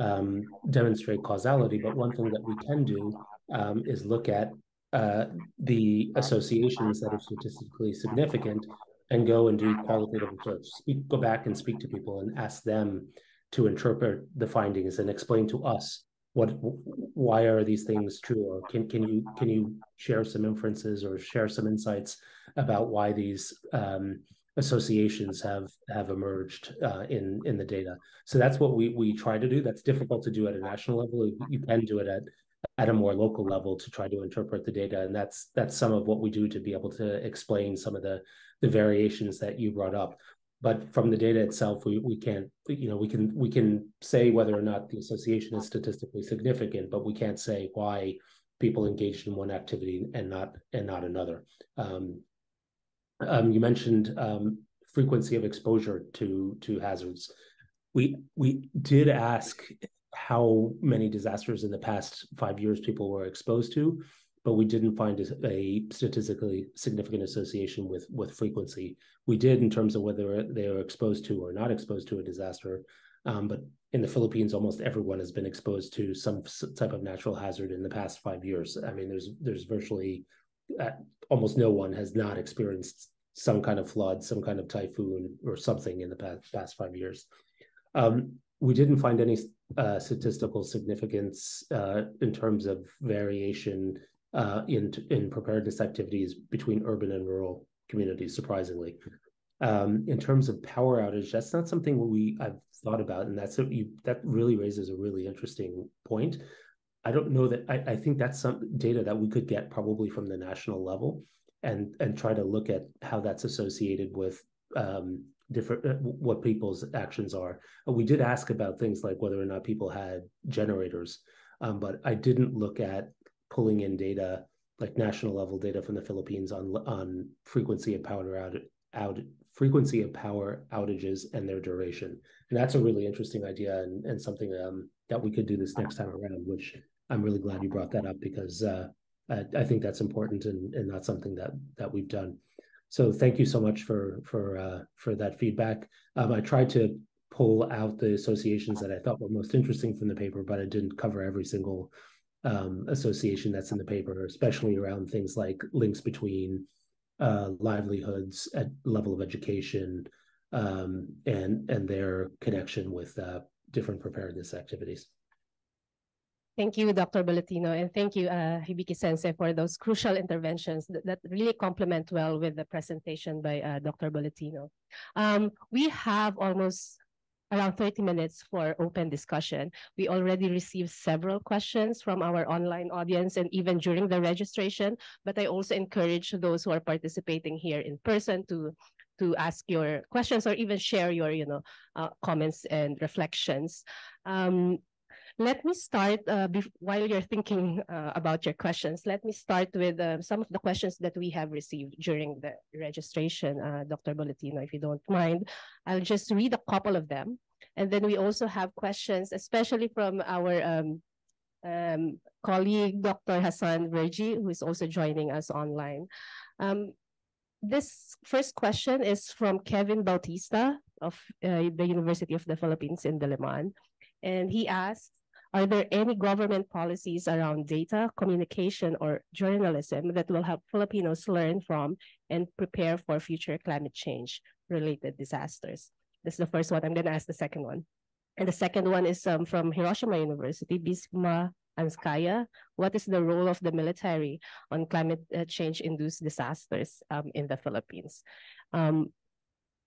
um, demonstrate causality. But one thing that we can do um, is look at uh, the associations that are statistically significant and go and do qualitative research. Speak, go back and speak to people and ask them to interpret the findings and explain to us what why are these things true? Or can can you can you share some inferences or share some insights about why these um, associations have have emerged uh, in in the data? So that's what we we try to do. That's difficult to do at a national level. You can do it at at a more local level to try to interpret the data. And that's that's some of what we do to be able to explain some of the the variations that you brought up but from the data itself we, we can't you know we can we can say whether or not the association is statistically significant but we can't say why people engaged in one activity and not and not another um, um, you mentioned um, frequency of exposure to to hazards we we did ask how many disasters in the past five years people were exposed to, but we didn't find a, statistically significant association with with frequency. We did in terms of whether they were exposed to or not exposed to a disaster. Um, but in the Philippines, almost everyone has been exposed to some type of natural hazard in the past five years. I mean, there's there's virtually uh, almost no one has not experienced some kind of flood, some kind of typhoon, or something in the past, past five years. Um, we didn't find any uh, statistical significance uh, in terms of variation uh, in in preparedness activities between urban and rural communities. Surprisingly, um, in terms of power outage, that's not something we I've thought about, and that's a, you, that really raises a really interesting point. I don't know that I, I think that's some data that we could get probably from the national level and and try to look at how that's associated with um, different uh, what people's actions are. We did ask about things like whether or not people had generators, um, but I didn't look at pulling in data like national level data from the Philippines on on frequency of power out, out frequency of power outages and their duration. And that's a really interesting idea and, and something um, that we could do this next time around, which I'm really glad you brought that up because uh, I, I, think that's important and, and not something that that we've done. So thank you so much for for uh, for that feedback. Um, I tried to pull out the associations that I thought were most interesting from the paper, but I didn't cover every single um, association that's in the paper, especially around things like links between uh, livelihoods at level of education um, and and their connection with uh, different preparedness activities. Thank you, Dr. Bolletino, and thank you, uh, Hibiki Sensei, for those crucial interventions that, that really complement well with the presentation by uh, Dr. Bolletino. Um, we have almost around 30 minutes for open discussion. We already received several questions from our online audience and even during the registration, but I also encourage those who are participating here in person to to ask your questions or even share your you know uh, comments and reflections. Um, let me start, uh, while you're thinking uh, about your questions, let me start with uh, some of the questions that we have received during the registration, uh, Dr. Bolletino, if you don't mind. I'll just read a couple of them. And then we also have questions, especially from our um, um, colleague, Dr. Hassan Verji, who is also joining us online. Um, this first question is from Kevin Bautista of uh, the University of the Philippines in Diliman. And he asked, are there any government policies around data, communication, or journalism that will help Filipinos learn from and prepare for future climate change related disasters? This is the first one. I'm going to ask the second one. And the second one is um, from Hiroshima University, Bisma Anskaya. What is the role of the military on climate uh, change-induced disasters um, in the Philippines? Um,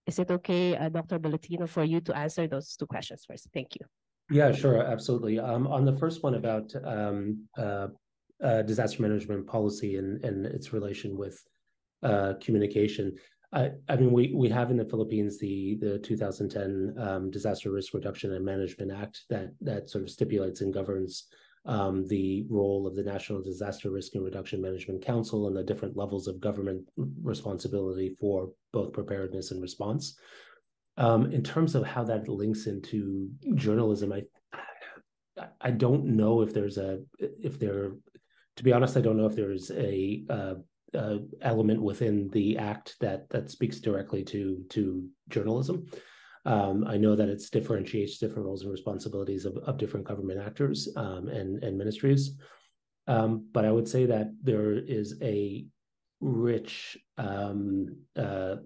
is it okay, uh, Dr. Bolletino, for you to answer those two questions first? Thank you. Yeah, sure, absolutely. Um, on the first one about um, uh, uh, disaster management policy and, and its relation with uh, communication, I, I mean, we we have in the Philippines the the 2010 um, Disaster Risk Reduction and Management Act that that sort of stipulates and governs um, the role of the National Disaster Risk and Reduction Management Council and the different levels of government responsibility for both preparedness and response. Um, in terms of how that links into journalism, I I don't know if there's a if there to be honest, I don't know if there's a, uh, uh, element within the act that that speaks directly to to journalism. Um, I know that it differentiates different roles and responsibilities of, of different government actors um, and and ministries, um, but I would say that there is a rich um, uh,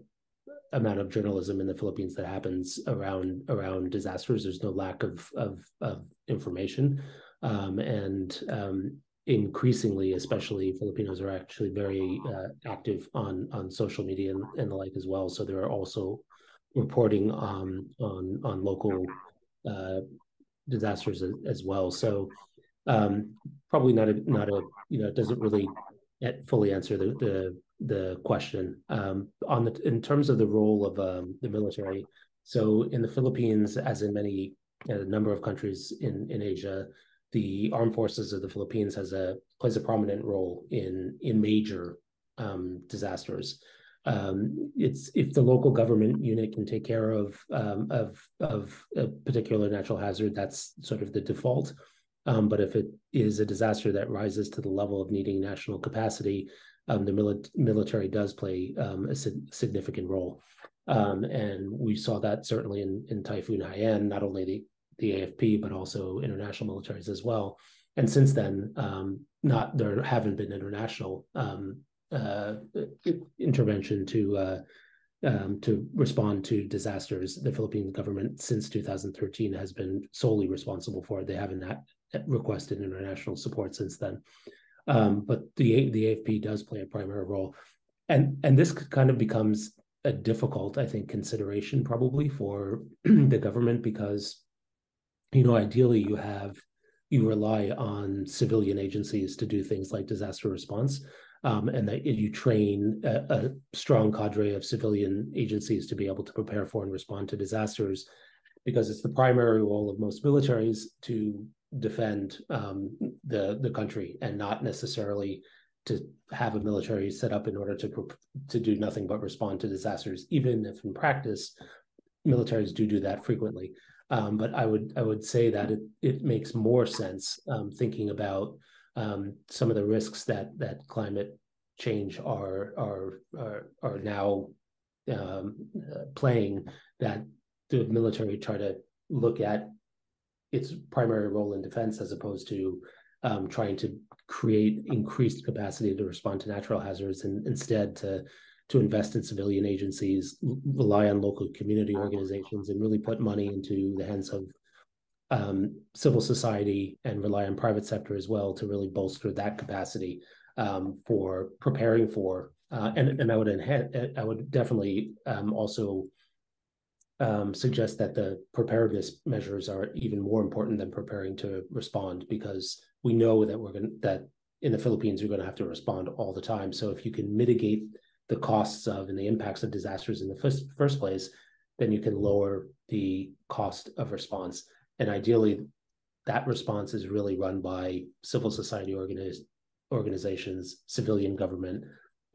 amount of journalism in the Philippines that happens around around disasters. There's no lack of of, of information, um, and um, increasingly, especially Filipinos are actually very uh, active on on social media and, and, the like as well. So they're also reporting um, on on local uh, disasters as, as, well. So um, probably not a not a you know it doesn't really fully answer the the the question um, on the in terms of the role of um, the military. So in the Philippines, as in many a number of countries in in Asia, the armed forces of the Philippines has a plays a prominent role in in major um, disasters. Um, it's if the local government unit can take care of um, of of a particular natural hazard, that's sort of the default. Um, but if it is a disaster that rises to the level of needing national capacity, um, the mili- military does play um, a si- significant role. Um, and we saw that certainly in, in Typhoon Haiyan, not only the, the AFP, but also international militaries as well. And since then, um, not there haven't been international um, uh, intervention to uh, um, to respond to disasters. The Philippine government since 2013 has been solely responsible for it. They haven't requested international support since then. Um, but the the AFP does play a primary role, and and this kind of becomes a difficult, I think, consideration probably for the government because, you know, ideally you have you rely on civilian agencies to do things like disaster response. Um, and that you train a, a, strong cadre of civilian agencies to be able to prepare for and respond to disasters, because it's the primary role of most militaries to defend um, the the country and not necessarily to have a military set up in order to to do nothing but respond to disasters, even if in practice militaries do do that frequently. Um, but I would I would say that it it makes more sense um, thinking about um, some of the risks that that climate change are are are, are now um, uh, playing that the military try to look at its primary role in defense as opposed to um, trying to create increased capacity to respond to natural hazards and instead to to invest in civilian agencies, rely on local community organizations, and really put money into the hands of um, civil society and rely on private sector as well to really bolster that capacity um, for preparing for. Uh, and and I would enhance, I would definitely um, also um, suggest that the preparedness measures are even more important than preparing to respond because we know that we're going that in the Philippines you're going to have to respond all the time. So if you can mitigate the costs of and the impacts of disasters in the first first place, then you can lower the cost of response. And ideally, that response is really run by civil society organiz- organizations, civilian government,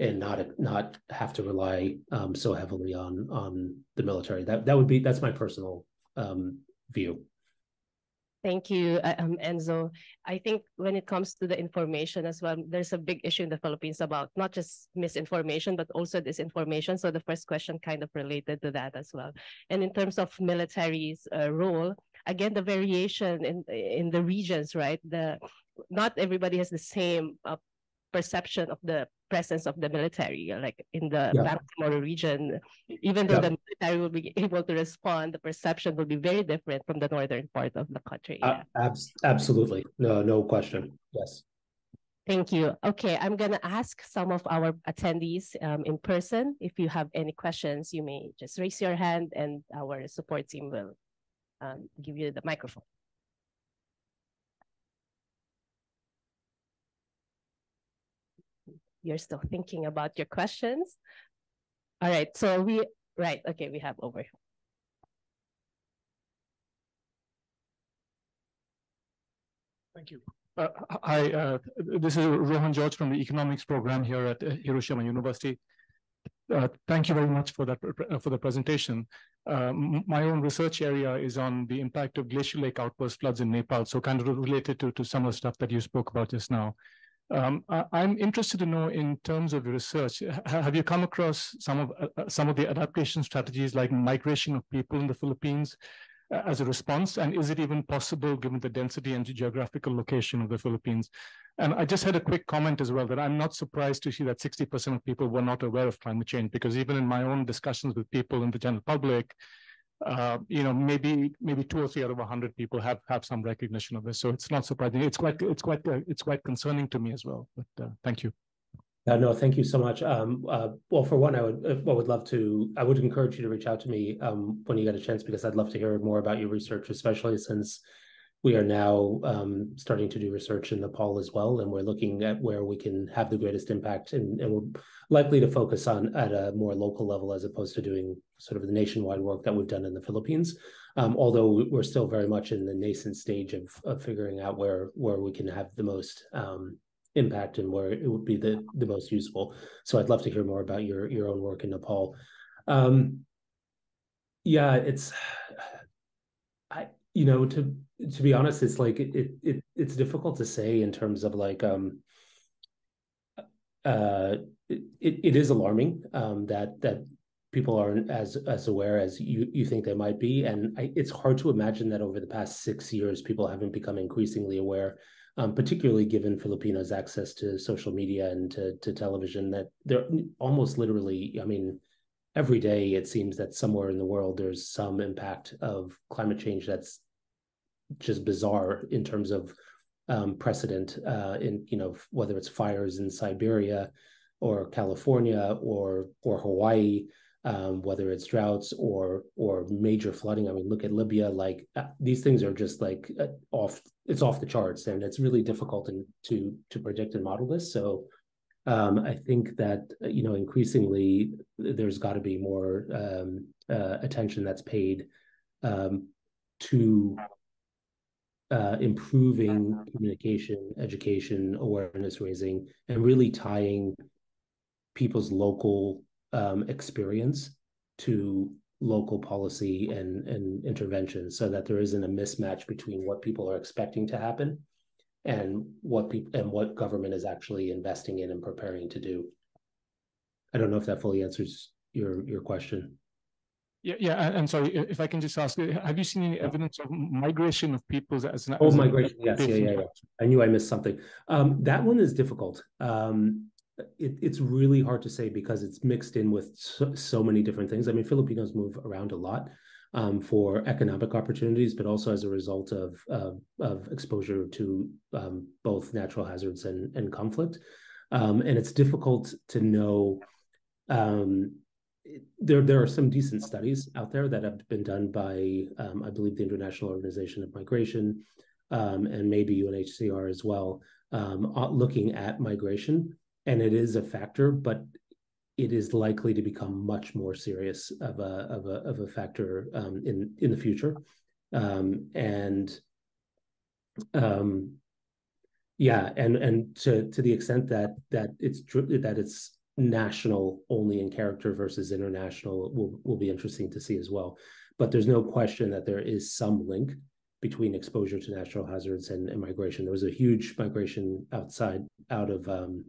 and not not have to rely um, so heavily on on the military. That that would be that's my personal um, view. Thank you, uh, um, Enzo. I think when it comes to the information as well, there's a big issue in the Philippines about not just misinformation, but also disinformation. So the first question kind of related to that as well. And in terms of military's uh, role, again, the variation in in the regions, right? The not everybody has the same uh, perception of the presence of the military, like in the yeah. Bangsamoro region, even though yeah. the military will be able to respond, the perception will be very different from the northern part of the country. Uh, abs- absolutely. No, no question. Yes. Thank you. Okay, I'm going to ask some of our attendees um, in person. If you have any questions, you may just raise your hand and our support team will um, give you the microphone. You're still thinking about your questions. All right, so we, right, okay, we have over. Thank you. Uh, hi, uh, this is Rohan George from the economics program here at Hiroshima University. Uh, thank you very much for that uh, for the presentation. Uh, my own research area is on the impact of glacial lake outburst floods in Nepal, so kind of related to, to some of the stuff that you spoke about just now. Um, I, am interested to know in terms of your research, have you come across some of uh, uh, some of the adaptation strategies like migration of people in the Philippines uh, as a response? And is it even possible given the density and the geographical location of the Philippines? And I just had a quick comment as well that I'm not surprised to see that 60% of people were not aware of climate change because even in my own discussions with people in the general public, uh, you know, maybe maybe two or three out of a hundred people have have some recognition of this. So it's not surprising. It's quite it's quite uh, it's quite concerning to me as well. But uh, thank you. Uh, no, thank you so much. Um, uh, well, for one, I would uh, I would love to I would encourage you to reach out to me um, when you get a chance because I'd love to hear more about your research, especially since we are now um, starting to do research in Nepal as well, and we're looking at where we can have the greatest impact, and, and we're likely to focus on at a more local level as opposed to doing sort of the nationwide work that we've done in the Philippines. Um, although we're still very much in the nascent stage of, of figuring out where where we can have the most um, impact and where it would be the the most useful. So I'd love to hear more about your your own work in Nepal. Um, yeah, it's I you know to to be honest it's like it, it it's difficult to say in terms of like um uh it, it is alarming um that that people aren't as as aware as you you think they might be. And I, it's hard to imagine that over the past six years people haven't become increasingly aware um, particularly given Filipinos' access to social media and to, to television, that they're almost literally, I mean, every day it seems that somewhere in the world there's some impact of climate change that's just bizarre in terms of um, precedent uh, in you know whether it's fires in Siberia or California or or Hawaii, um, whether it's droughts or or major flooding. I mean, look at Libya. Like uh, these things are just like uh, off. It's off the charts, and it's really difficult in, to to predict and model this. So. Um, I think that you know increasingly there's got to be more um, uh, attention that's paid um, to uh, improving communication, education, awareness raising, and really tying people's local um, experience to local policy and, and intervention so that there isn't a mismatch between what people are expecting to happen and what people and what government is actually investing in and preparing to do. I don't know if that fully answers your your question. Yeah, yeah, and sorry if I can just ask, have you seen any evidence of migration of peoples as an? Oh, as migration, yes, yeah, yeah, yeah. I knew I missed something. Um, that one is difficult. Um, it, it's really hard to say because it's mixed in with so, so, many different things. I mean, Filipinos move around a lot um, for economic opportunities, but also as a result of uh, of exposure to um, both natural hazards and, and conflict. Um, and it's difficult to know um, there there are some decent studies out there that have been done by um, I believe the International Organization of Migration um, and maybe UNHCR as well, looking at migration, and it is a factor, but it is likely to become much more serious of a of a of a factor um, in in the future, um, and um, yeah, and and to to the extent that that it's that it's national only in character versus international will, will be interesting to see as well. But there's no question that there is some link between exposure to natural hazards and, and migration. There was a huge migration outside out of um,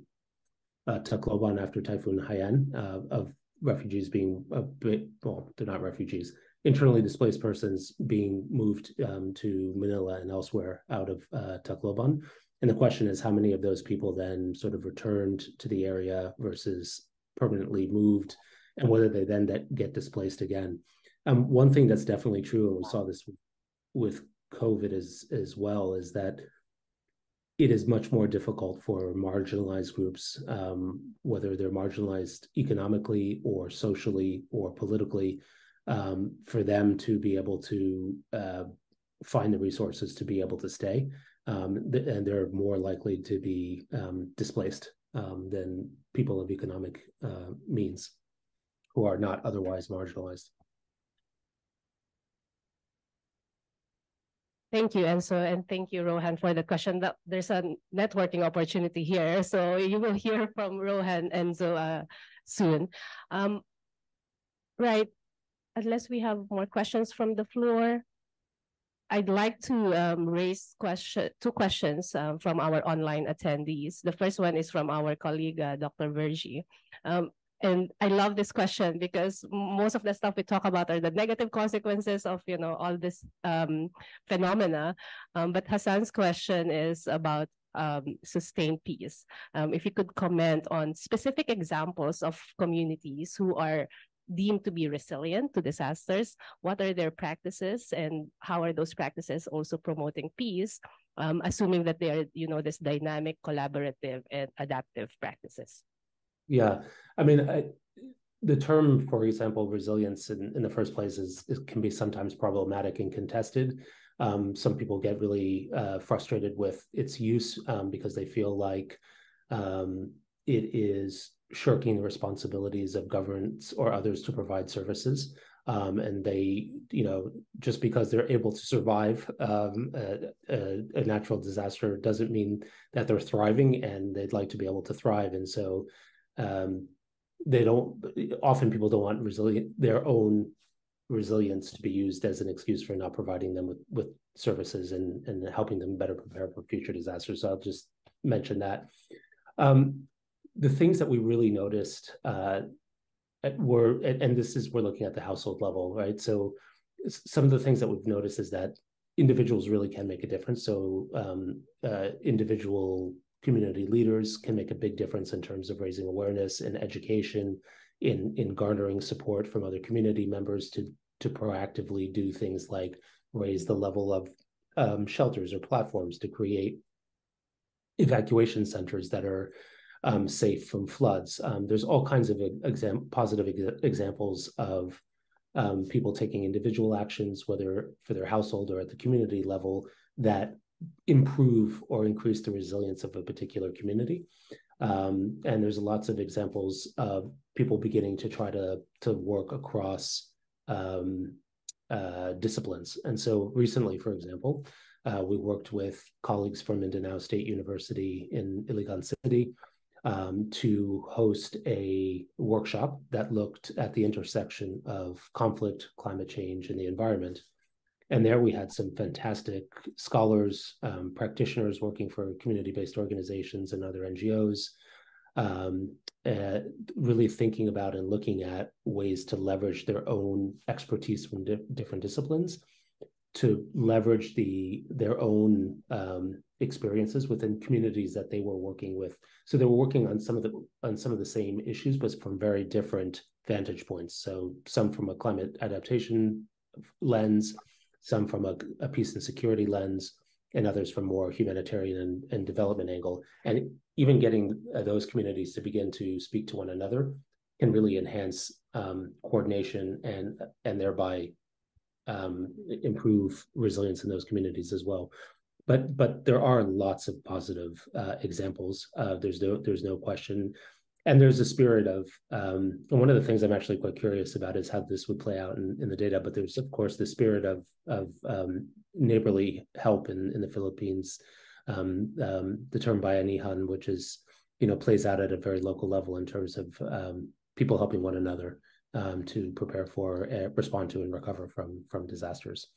uh, Tacloban after Typhoon Haiyan uh, of refugees being a bit, well, they're not refugees, internally displaced persons being moved um, to Manila and elsewhere out of uh, Tacloban. And the question is how many of those people then sort of returned to the area versus permanently moved, and whether they then get displaced again. Um, one thing that's definitely true, and we saw this with COVID as as well, is that it is much more difficult for marginalized groups, um, whether they're marginalized economically or socially or politically, um, for them to be able to uh, find the resources to be able to stay um, th- and they're more likely to be um, displaced um, than people of economic uh, means who are not otherwise marginalized. Thank you, Enzo, and thank you, Rohan, for the question. There's a networking opportunity here, so you will hear from Rohan and Enzo uh, soon. Um, right, unless we have more questions from the floor. I'd like to um, raise question, two questions um, from our online attendees. The first one is from our colleague, uh, Dr. Virgie. Um, and I love this question because most of the stuff we talk about are the negative consequences of, you know, all this um, phenomena. Um, but Hassan's question is about um, sustained peace. Um, if you could comment on specific examples of communities who are deemed to be resilient to disasters? What are their practices and how are those practices also promoting peace, um, assuming that they are, you know, this dynamic, collaborative, and adaptive practices? Yeah, I mean, I, the term, for example, resilience in, in the first place is, can be sometimes problematic and contested. Um, some people get really uh, frustrated with its use um, because they feel like um, it is shirking the responsibilities of governments or others to provide services. Um, and they, you know, just because they're able to survive um, a, a, a, natural disaster doesn't mean that they're thriving, and they'd like to be able to thrive. And so, um, they don't. Often, people don't want resilient their own resilience to be used as an excuse for not providing them with with services and and helping them better prepare for future disasters. So I'll just mention that. Um, the things that we really noticed uh, were, and this is we're looking at the household level, right? So some of the things that we've noticed is that individuals really can make a difference. So um, uh, individual community leaders can make a big difference in terms of raising awareness and education, in in garnering support from other community members to to proactively do things like raise the level of um, shelters or platforms to create evacuation centers that are um, safe from floods. Um, there's all kinds of exam- positive ex- examples of um, people taking individual actions, whether for their household or at the community level, that improve or increase the resilience of a particular community. Um, and there's lots of examples of people beginning to try to to work across um, uh, disciplines. And so recently, for example, uh, we worked with colleagues from Mindanao State University in Iligan City um, to host a workshop that looked at the intersection of conflict, climate change, and the environment. And there we had some fantastic scholars, um, practitioners working for community-based organizations and other NGOs, um, uh, really thinking about and looking at ways to leverage their own expertise from di- different disciplines to leverage the their own um, experiences within communities that they were working with. So they were working on some of the on some of the same issues, but from very different vantage points. So some from a climate adaptation lens, some from a, a peace and security lens, and others from more humanitarian and, and development angle. And even getting uh, those communities to begin to speak to one another can really enhance um, coordination and and thereby um, improve resilience in those communities as well. But but there are lots of positive uh, examples. Uh, there's no there's no question and there's a spirit of um, and one of the things i'm actually quite curious about is how this would play out in, in the data but there's of course the spirit of of um, neighborly help in, in the philippines. Um, um the term bayanihan which is you know plays out at a very local level in terms of um, people helping one another um, to prepare for uh, respond to and recover from from disasters.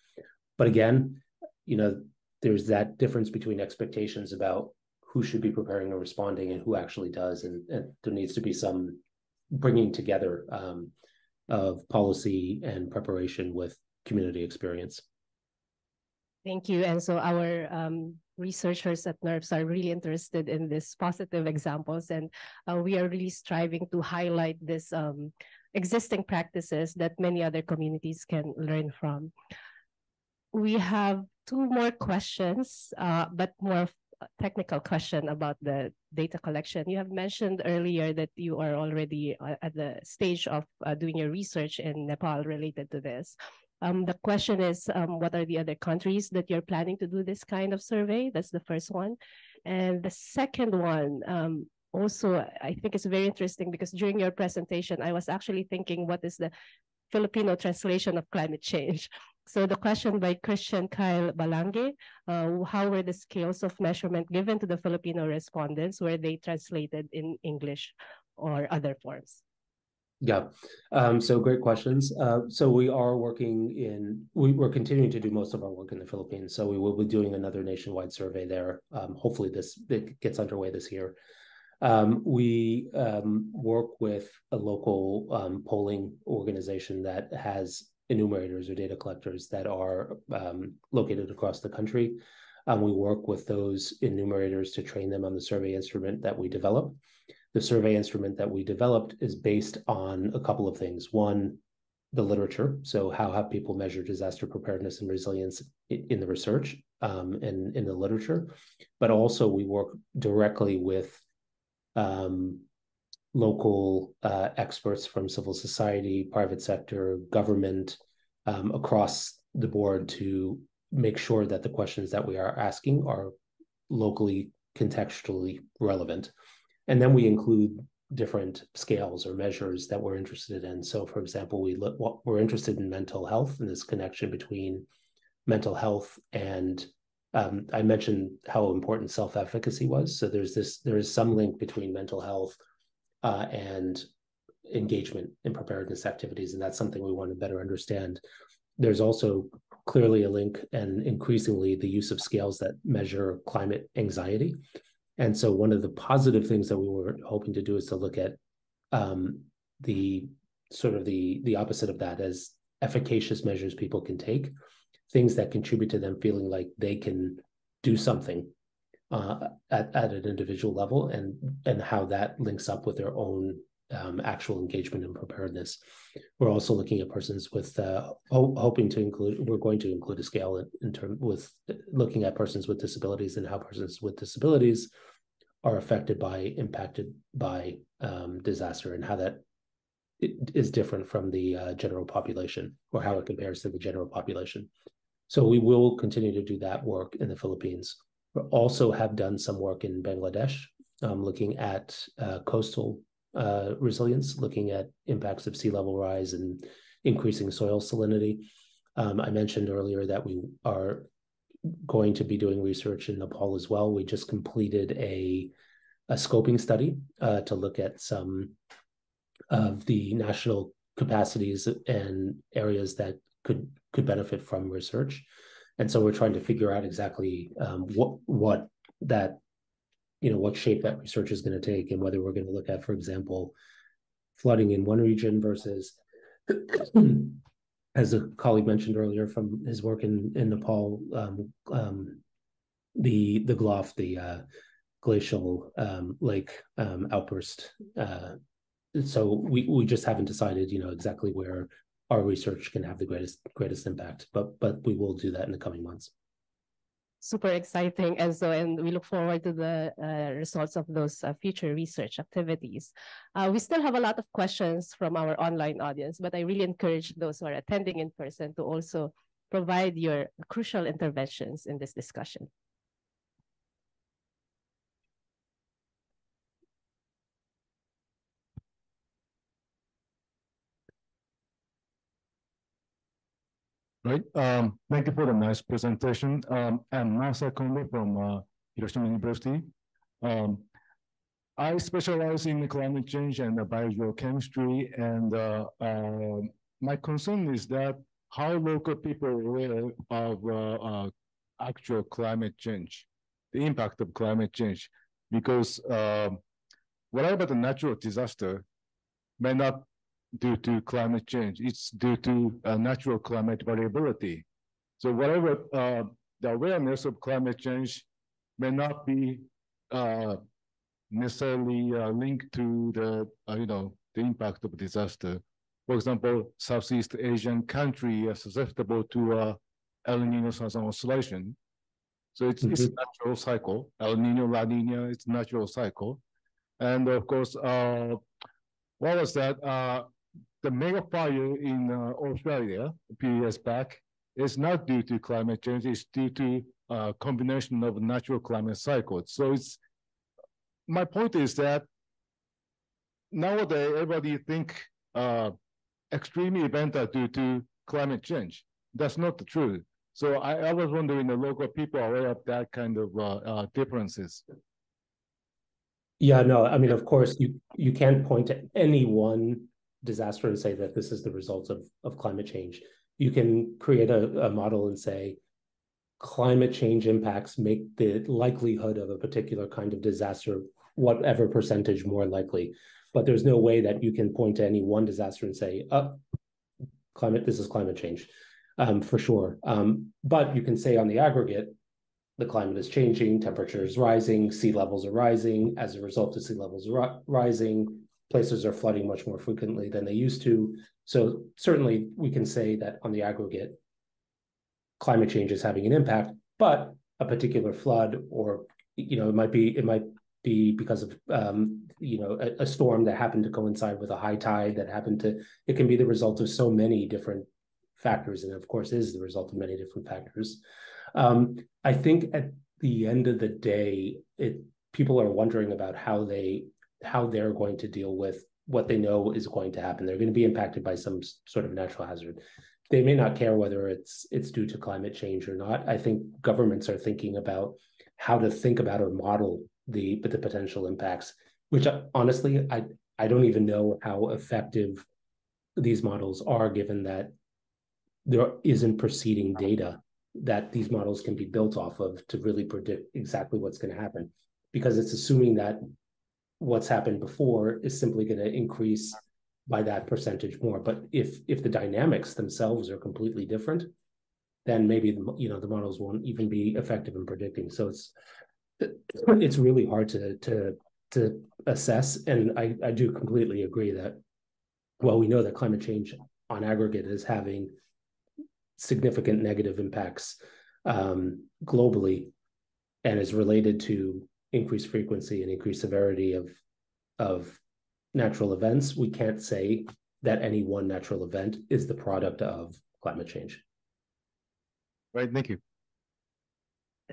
But again you know there's that difference between expectations about who should be preparing and responding and who actually does. And, and there needs to be some bringing together um, of policy and preparation with community experience. Thank you. And so our um, researchers at NERPS are really interested in these positive examples, and uh, we are really striving to highlight this um, existing practices that many other communities can learn from. We have two more questions, uh, but more technical question about the data collection. You have mentioned earlier that you are already uh, at the stage of uh, doing your research in Nepal related to this. Um, the question is, um, what are the other countries that you're planning to do this kind of survey? That's the first one. And the second one, um, also, I think it's very interesting because during your presentation, I was actually thinking, what is the Filipino translation of climate change? So the question by Christian Kyle Balange, uh, how were the scales of measurement given to the Filipino respondents? Were they translated in English or other forms? Yeah, um, so great questions. Uh, so we are working in, we, are continuing to do most of our work in the Philippines. So we will be doing another nationwide survey there. Um, hopefully this it gets underway this year. Um, we um, work with a local um, polling organization that has enumerators or data collectors that are um, located across the country. Um, we work with those enumerators to train them on the survey instrument that we develop. The survey instrument that we developed is based on a couple of things. One, the literature. So, how have people measured disaster preparedness and resilience in the research um, and in the literature? But also, we work directly with um, local uh, experts from civil society, private sector, government um, across the board to make sure that the questions that we are asking are locally contextually relevant. And then we include different scales or measures that we're interested in. So, for example, we look, what we're interested in mental health and this connection between mental health and um, I mentioned how important self-efficacy was. So there's this there is some link between mental health uh, and engagement in preparedness activities, and that's something we want to better understand. There's also clearly a link and increasingly the use of scales that measure climate anxiety. And so one of the positive things that we were hoping to do is to look at um, the sort of the the opposite of that as efficacious measures people can take things that contribute to them feeling like they can do something uh, at, at an individual level and and how that links up with their own um, actual engagement and preparedness. We're also looking at persons with uh, ho hoping to include. We're going to include a scale in, in term with looking at persons with disabilities and how persons with disabilities are affected by impacted by um, disaster and how that is different from the uh, general population or how it compares to the general population. So we will continue to do that work in the Philippines. We also have done some work in Bangladesh, um, looking at uh, coastal uh, resilience, looking at impacts of sea level rise and increasing soil salinity. Um, I mentioned earlier that we are going to be doing research in Nepal as well. We just completed a, a scoping study uh, to look at some of the national capacities and areas that could could benefit from research. And so we're trying to figure out exactly um, what what that you know what shape that research is going to take and whether we're going to look at for example flooding in one region versus as a colleague mentioned earlier from his work in in nepal um, um, the the GLOF the uh, glacial um, lake um, outburst uh, so we we just haven't decided you know exactly where our research can have the greatest greatest impact but but we will do that in the coming months. Super exciting and so and we look forward to the uh, results of those uh, future research activities. Uh, we still have a lot of questions from our online audience but i really encourage those who are attending in person to also provide your crucial interventions in this discussion Right. Um, thank you for the nice presentation. Um, I'm Masa Kondo from uh, Hiroshima University. Um, I specialize in climate change and biogeochemistry, and uh, uh, my concern is that how local people are aware of uh, uh, actual climate change, the impact of climate change, because um, whatever the natural disaster may not due to climate change. It's due to uh, natural climate variability. So whatever uh, the awareness of climate change may not be uh, necessarily uh, linked to the, uh, you know, the impact of disaster. For example, Southeast Asian country are susceptible to uh, El Nino Southern Oscillation. So it's, mm -hmm. it's a mm-hmm. natural cycle. El Nino, La Nina, it's a natural cycle. And of course, what was that? The mega fire in uh, Australia a few years back is not due to climate change, it's due to a uh, combination of natural climate cycles. So it's, my point is that nowadays everybody think uh, extreme events are due to climate change. That's not the truth. So I, I was wondering the local people are aware of that kind of uh, uh, differences. Yeah, no, I mean, of course, you you can't point to any one disaster and say that this is the result of, of climate change. You can create a, a model and say climate change impacts make the likelihood of a particular kind of disaster whatever percentage more likely. But there's no way that you can point to any one disaster and say, oh, climate, this is climate change, um, for sure. Um, but you can say on the aggregate, the climate is changing, temperature is rising, sea levels are rising. As a result of sea levels rising, places are flooding much more frequently than they used to. So certainly we can say that on the aggregate, climate change is having an impact, but a particular flood or you know it might be it might be because of um, you know a, a, storm that happened to coincide with a high tide that happened to it can be the result of so many different factors and of course is the result of many different factors um, i think at the end of the day it people are wondering about how they how they're going to deal with what they know is going to happen. They're going to be impacted by some sort of natural hazard. They may not care whether it's it's due to climate change or not. I think governments are thinking about how to think about or model the the potential impacts, which uh, honestly I I don't even know how effective these models are, given that there isn't preceding data that these models can be built off of to really predict exactly what's going to happen because it's assuming that what's happened before is simply going to increase by that percentage more. But if if the dynamics themselves are completely different, then maybe the, you know the models won't even be effective in predicting. So it's it's really hard to to to assess, and I I do completely agree that while we know that climate change on aggregate is having significant negative impacts um, globally and is related to increased frequency and increased severity of of natural events, we can't say that any one natural event is the product of climate change. Right, thank you.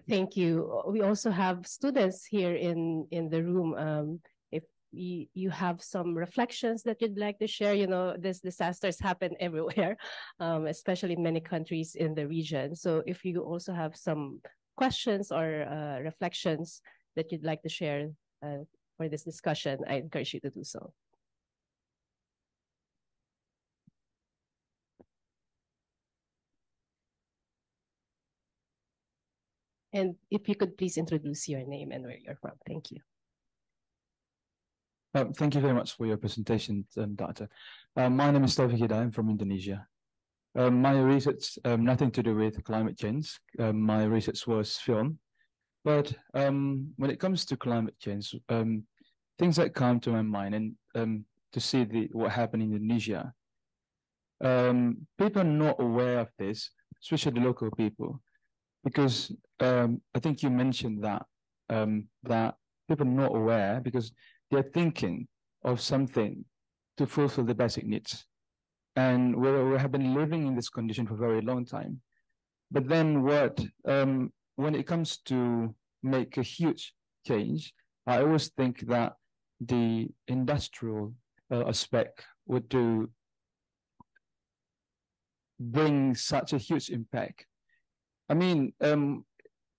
Thank you. We also have students here in in the room. Um, if you, you have some reflections that you'd like to share, you know, these disasters happen everywhere, um, especially in many countries in the region. So if you also have some questions or uh, reflections that you'd like to share uh, for this discussion, I encourage you to do so. And if you could please introduce your name and where you're from. Thank you. Um, thank you very much for your presentation, um, Doctor. Um, my name is Taufik. I'm from Indonesia. Um, my research, um, nothing to do with climate change. Um, my research was film. But um, when it comes to climate change, um, things that come to my mind and um, to see the, what happened in Indonesia, um, people are not aware of this, especially the local people because um, I think you mentioned that um, that people are not aware because they're thinking of something to fulfill the basic needs, and we, have been living in this condition for a very long time. But then, what when it comes to make a huge change, I always think that the industrial uh, aspect would do bring such a huge impact I mean, um,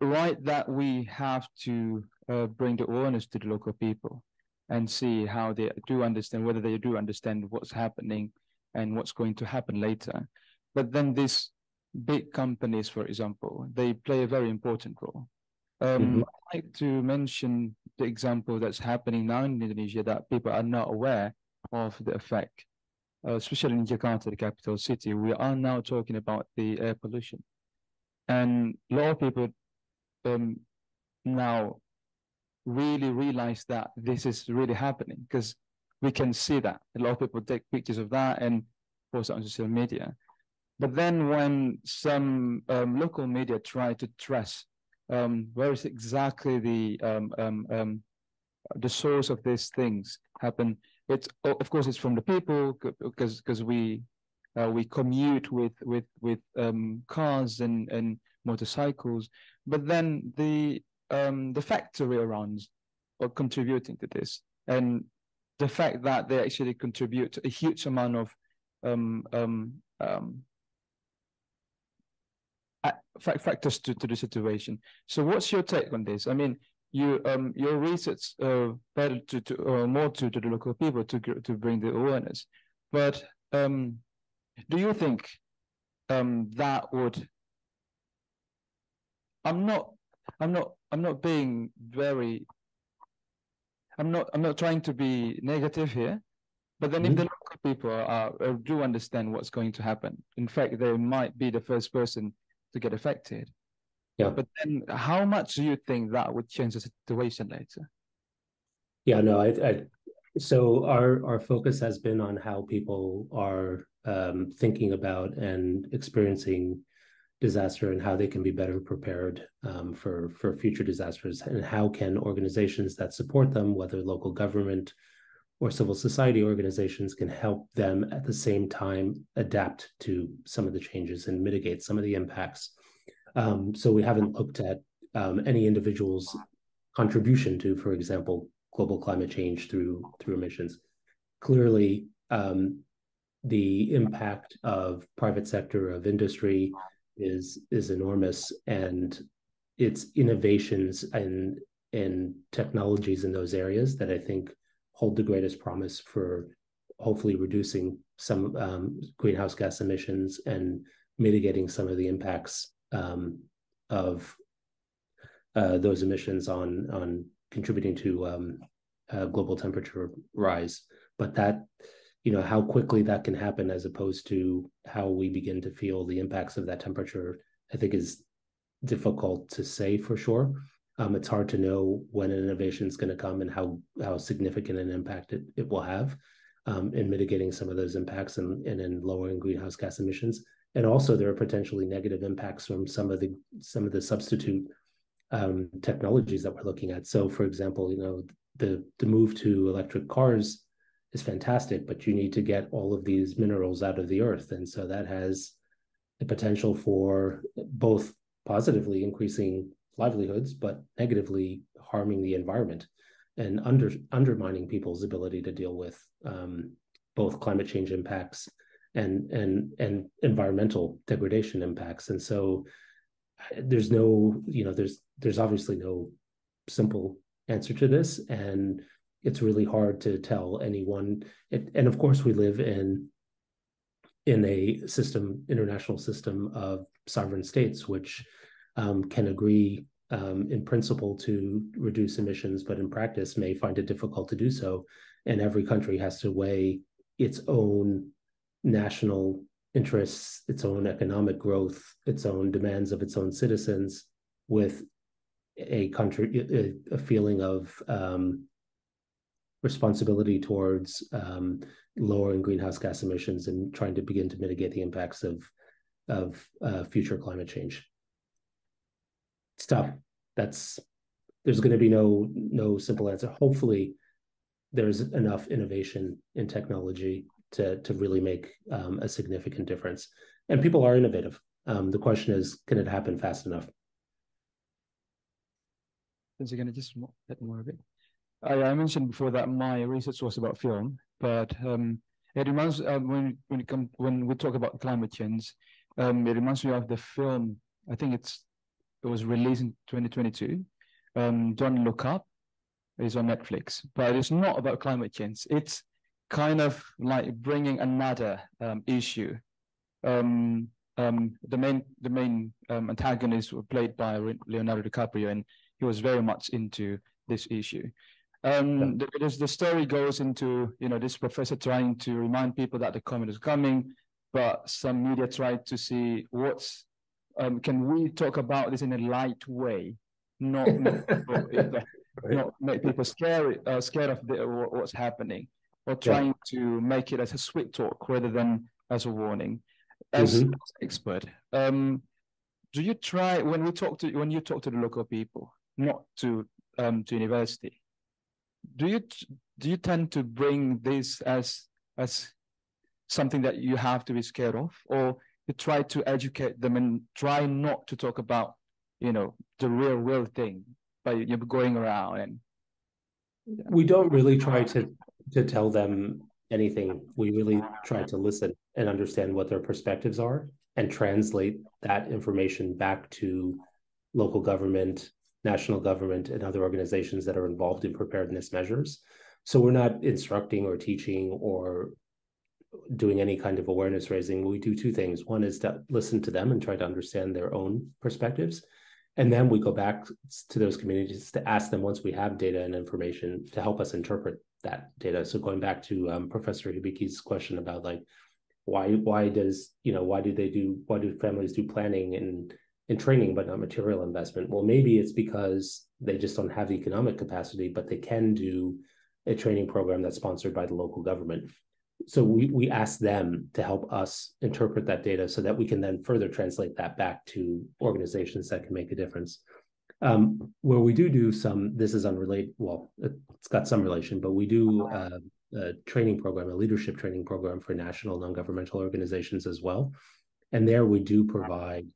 right that we have to uh, bring the awareness to the local people and see how they do understand, whether they do understand what's happening and what's going to happen later. But then these big companies, for example, they play a very important role. Um, mm-hmm. I'd like to mention the example that's happening now in Indonesia that people are not aware of the effect, uh, especially in Jakarta, the capital city. We are now talking about the air pollution. And a lot of people um, now really realize that this is really happening because we can see that. A lot of people take pictures of that and post it on social media. But then when some um, local media try to trace um, where is exactly the um, um, um, the source of these things happen, it's of course it's from the people because because we uh, we commute with with with um, cars and and motorcycles, but then the the factory around are contributing to this, and the fact that they actually contribute a huge amount of um, um, um, factors to, to the situation. So, what's your take on this? I mean, you um, your research uh, better to, to uh, more to, to the local people to to bring the awareness, but um, do you think um, that would? I'm not. I'm not. I'm not being very. I'm not. I'm not trying to be negative here, but then mm-hmm. if the local people are, are, do understand what's going to happen, in fact, they might be the first person to get affected. Yeah. But then, how much do you think that would change the situation later? Yeah. No. I. I so our our focus has been on how people are um, thinking about and experiencing disaster and how they can be better prepared um, for for future disasters and how can organizations that support them whether local government or civil society organizations can help them at the same time adapt to some of the changes and mitigate some of the impacts. Um, so we haven't looked at um, any individual's contribution to for example global climate change through through emissions. Clearly um, the impact of private sector of industry is is enormous and it's innovations and and technologies in those areas that I think hold the greatest promise for hopefully reducing some um, greenhouse gas emissions and mitigating some of the impacts um, of uh, those emissions on on contributing to um, uh, global temperature rise. But that you know how quickly that can happen as opposed to how we begin to feel the impacts of that temperature I think is difficult to say for sure. Um, it's hard to know when an innovation is going to come and how how significant an impact it, it will have um, in mitigating some of those impacts and, and in lowering greenhouse gas emissions. And also, there are potentially negative impacts from some of the some of the substitute um, technologies that we're looking at. So, for example, you know, the the move to electric cars is fantastic, but you need to get all of these minerals out of the earth, and so that has the potential for both positively increasing livelihoods, but negatively harming the environment and under, undermining people's ability to deal with um, both climate change impacts and and and environmental degradation impacts. And so there's no, you know, there's there's obviously no simple answer to this, and it's really hard to tell anyone. It, and of course, we live in in a system, international system of sovereign states, which um, can agree um, in principle to reduce emissions, but in practice may find it difficult to do so. And every country has to weigh its own national interests, its own economic growth, its own demands of its own citizens with a country, a, feeling of um, responsibility towards um, lowering greenhouse gas emissions and trying to begin to mitigate the impacts of of uh, future climate change. It's tough. That's there's going to be no no simple answer. Hopefully, there's enough innovation in technology to to really make um, a significant difference. And people are innovative. Um, the question is, can it happen fast enough? Since to just get more of it. I, I, mentioned before that my research was about film, but um, it reminds um, when when it come when we talk about climate change, um, it reminds me of the film. I think it's it was released in 2022. Um, Don't Look Up is on Netflix, but it's not about climate change. It's kind of like bringing another um, issue. Um, um, the main the main um, antagonist were played by Leonardo DiCaprio, and he was very much into this issue. Um, the, the story goes into you know this professor trying to remind people that the comet is coming, but some media tried to see what's um, can we talk about this in a light way, not make people, not make people scared uh, scared of the, what's happening, or trying yeah. to make it as a sweet talk rather than as a warning. As, mm-hmm. expert, um, do you try when we talk to when you talk to the local people, not to um, to university? Do you do you tend to bring this as as something that you have to be scared of, or you try to educate them and try not to talk about, you know, the real, real thing but you're going around and. We don't really try to to tell them anything. We really try to listen and understand what their perspectives are and translate that information back to local government, national government, and other organizations that are involved in preparedness measures. So we're not instructing or teaching or doing any kind of awareness raising, we do two things. One is to listen to them and try to understand their own perspectives. And then we go back to those communities to ask them once we have data and information to help us interpret that data. So going back to um, Professor Hibiki's question about like why why does you know why do they do why do families do planning and and training but not material investment? Well, maybe it's because they just don't have the economic capacity, but they can do a training program that's sponsored by the local government so we we ask them to help us interpret that data so that we can then further translate that back to organizations that can make a difference. Um, where we do do some, this is unrelated. Well, it's got some relation, but we do uh, a training program, a leadership training program for national non-governmental organizations as well. And there we do provide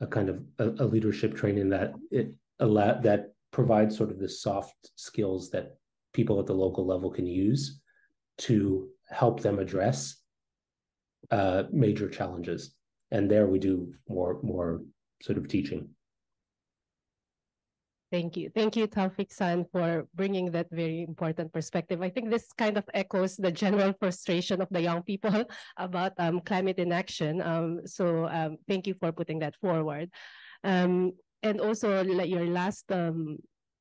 a kind of a, a leadership training that it allow that provides sort of the soft skills that people at the local level can use to help them address uh, major challenges. And there we do more more sort of teaching. Thank you. Thank you, Taufik San, for bringing that very important perspective. I think this kind of echoes the general frustration of the young people about um, climate inaction. Um, so um, thank you for putting that forward. Um, and also like your last um,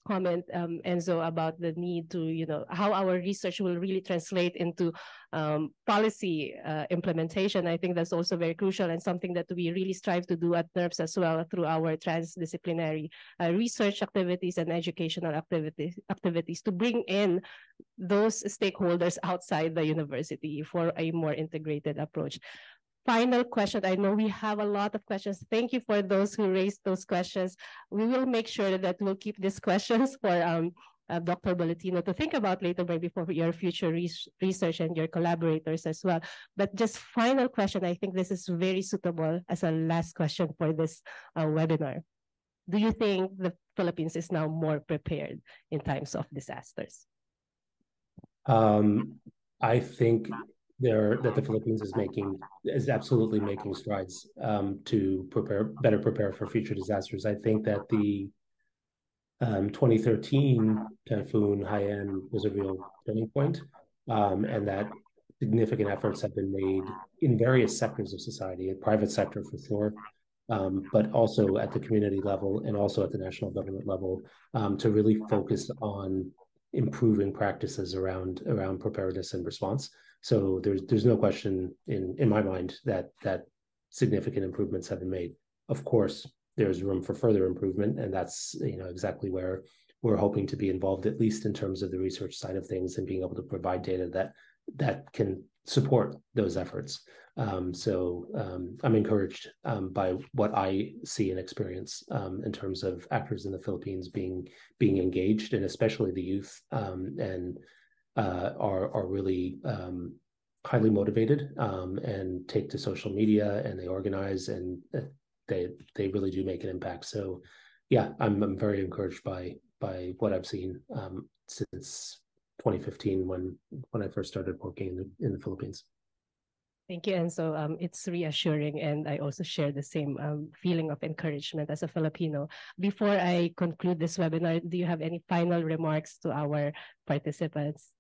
comment, um, Enzo, about the need to, you know, how our research will really translate into um, policy uh, implementation. I think that's also very crucial and something that we really strive to do at NERPS as well through our transdisciplinary uh, research activities and educational activities, activities to bring in those stakeholders outside the university for a more integrated approach final question. I know we have a lot of questions. Thank you for those who raised those questions. We will make sure that we'll keep these questions for um, uh, Dr. Bolletino to think about later, maybe for your future research and your collaborators as well. But just final question, I think this is very suitable as a last question for this uh, webinar. Do you think the Philippines is now more prepared in times of disasters? Um, I think there that the Philippines is making is absolutely making strides um, to prepare better prepare for future disasters. I think that the um, 2013 typhoon Haiyan was a real turning point, um, and that significant efforts have been made in various sectors of society, a private sector for sure, um, but also at the community level and also at the national government level um, to really focus on improving practices around around preparedness and response. So there's there's no question in in my mind that that significant improvements have been made. Of course, there's room for further improvement, and that's you know exactly where we're hoping to be involved, at least in terms of the research side of things and being able to provide data that that can support those efforts. Um, so um, I'm encouraged um, by what I see and experience um, in terms of actors in the Philippines being being engaged, and especially the youth, um, and uh, are are really um, highly motivated and take to social media, and they organize, and uh, they they really do make an impact. So, yeah, I'm I'm very encouraged by by what I've seen since 2015 when when I first started working in the in the Philippines. Thank you. And so um, it's reassuring. And I also share the same um, feeling of encouragement as a Filipino. Before I conclude this webinar, do you have any final remarks to our participants?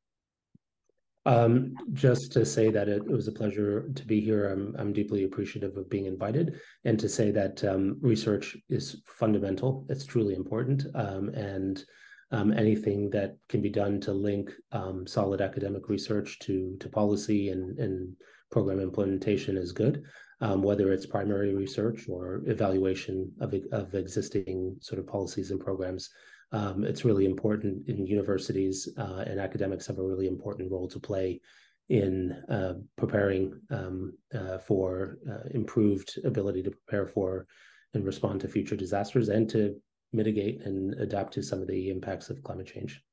Um, just to say that it, it, was a pleasure to be here. I'm, I'm deeply appreciative of being invited and to say that um, research is fundamental. It's truly important. Um, and um, anything that can be done to link um, solid academic research to to policy and, and program implementation is good, um, whether it's primary research or evaluation of, of existing sort of policies and programs. Um, it's really important in universities uh, and academics have a really important role to play in uh, preparing um, uh, for uh, improved ability to prepare for and respond to future disasters and to mitigate and adapt to some of the impacts of climate change.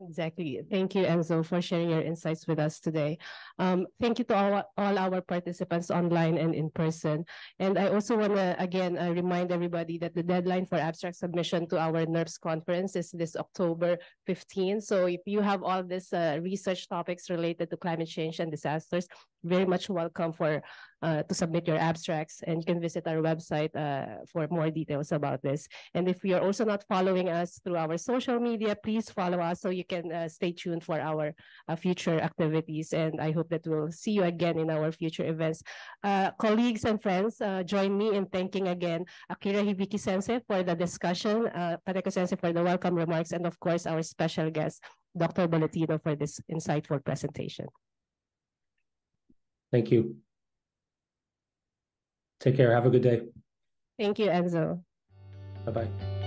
Exactly. Thank you, Enzo, for sharing your insights with us today. Um, thank you to all, all our participants online and in person. And I also want to, again, uh, remind everybody that the deadline for abstract submission to our NERPS conference is this October 15. So if you have all these uh, research topics related to climate change and disasters, very much welcome for uh, to submit your abstracts and you can visit our website uh, for more details about this. And if you're also not following us through our social media, please follow us so you can uh, stay tuned for our uh, future activities. And I hope that we'll see you again in our future events. Uh, colleagues and friends, join me in thanking again Akira Hibiki Sensei for the discussion, uh, Paneko Sensei for the welcome remarks, and of course our special guest, Dr. Bolletino for this insightful presentation. Thank you. Take care. Have a good day. Thank you, Enzo. Bye-bye.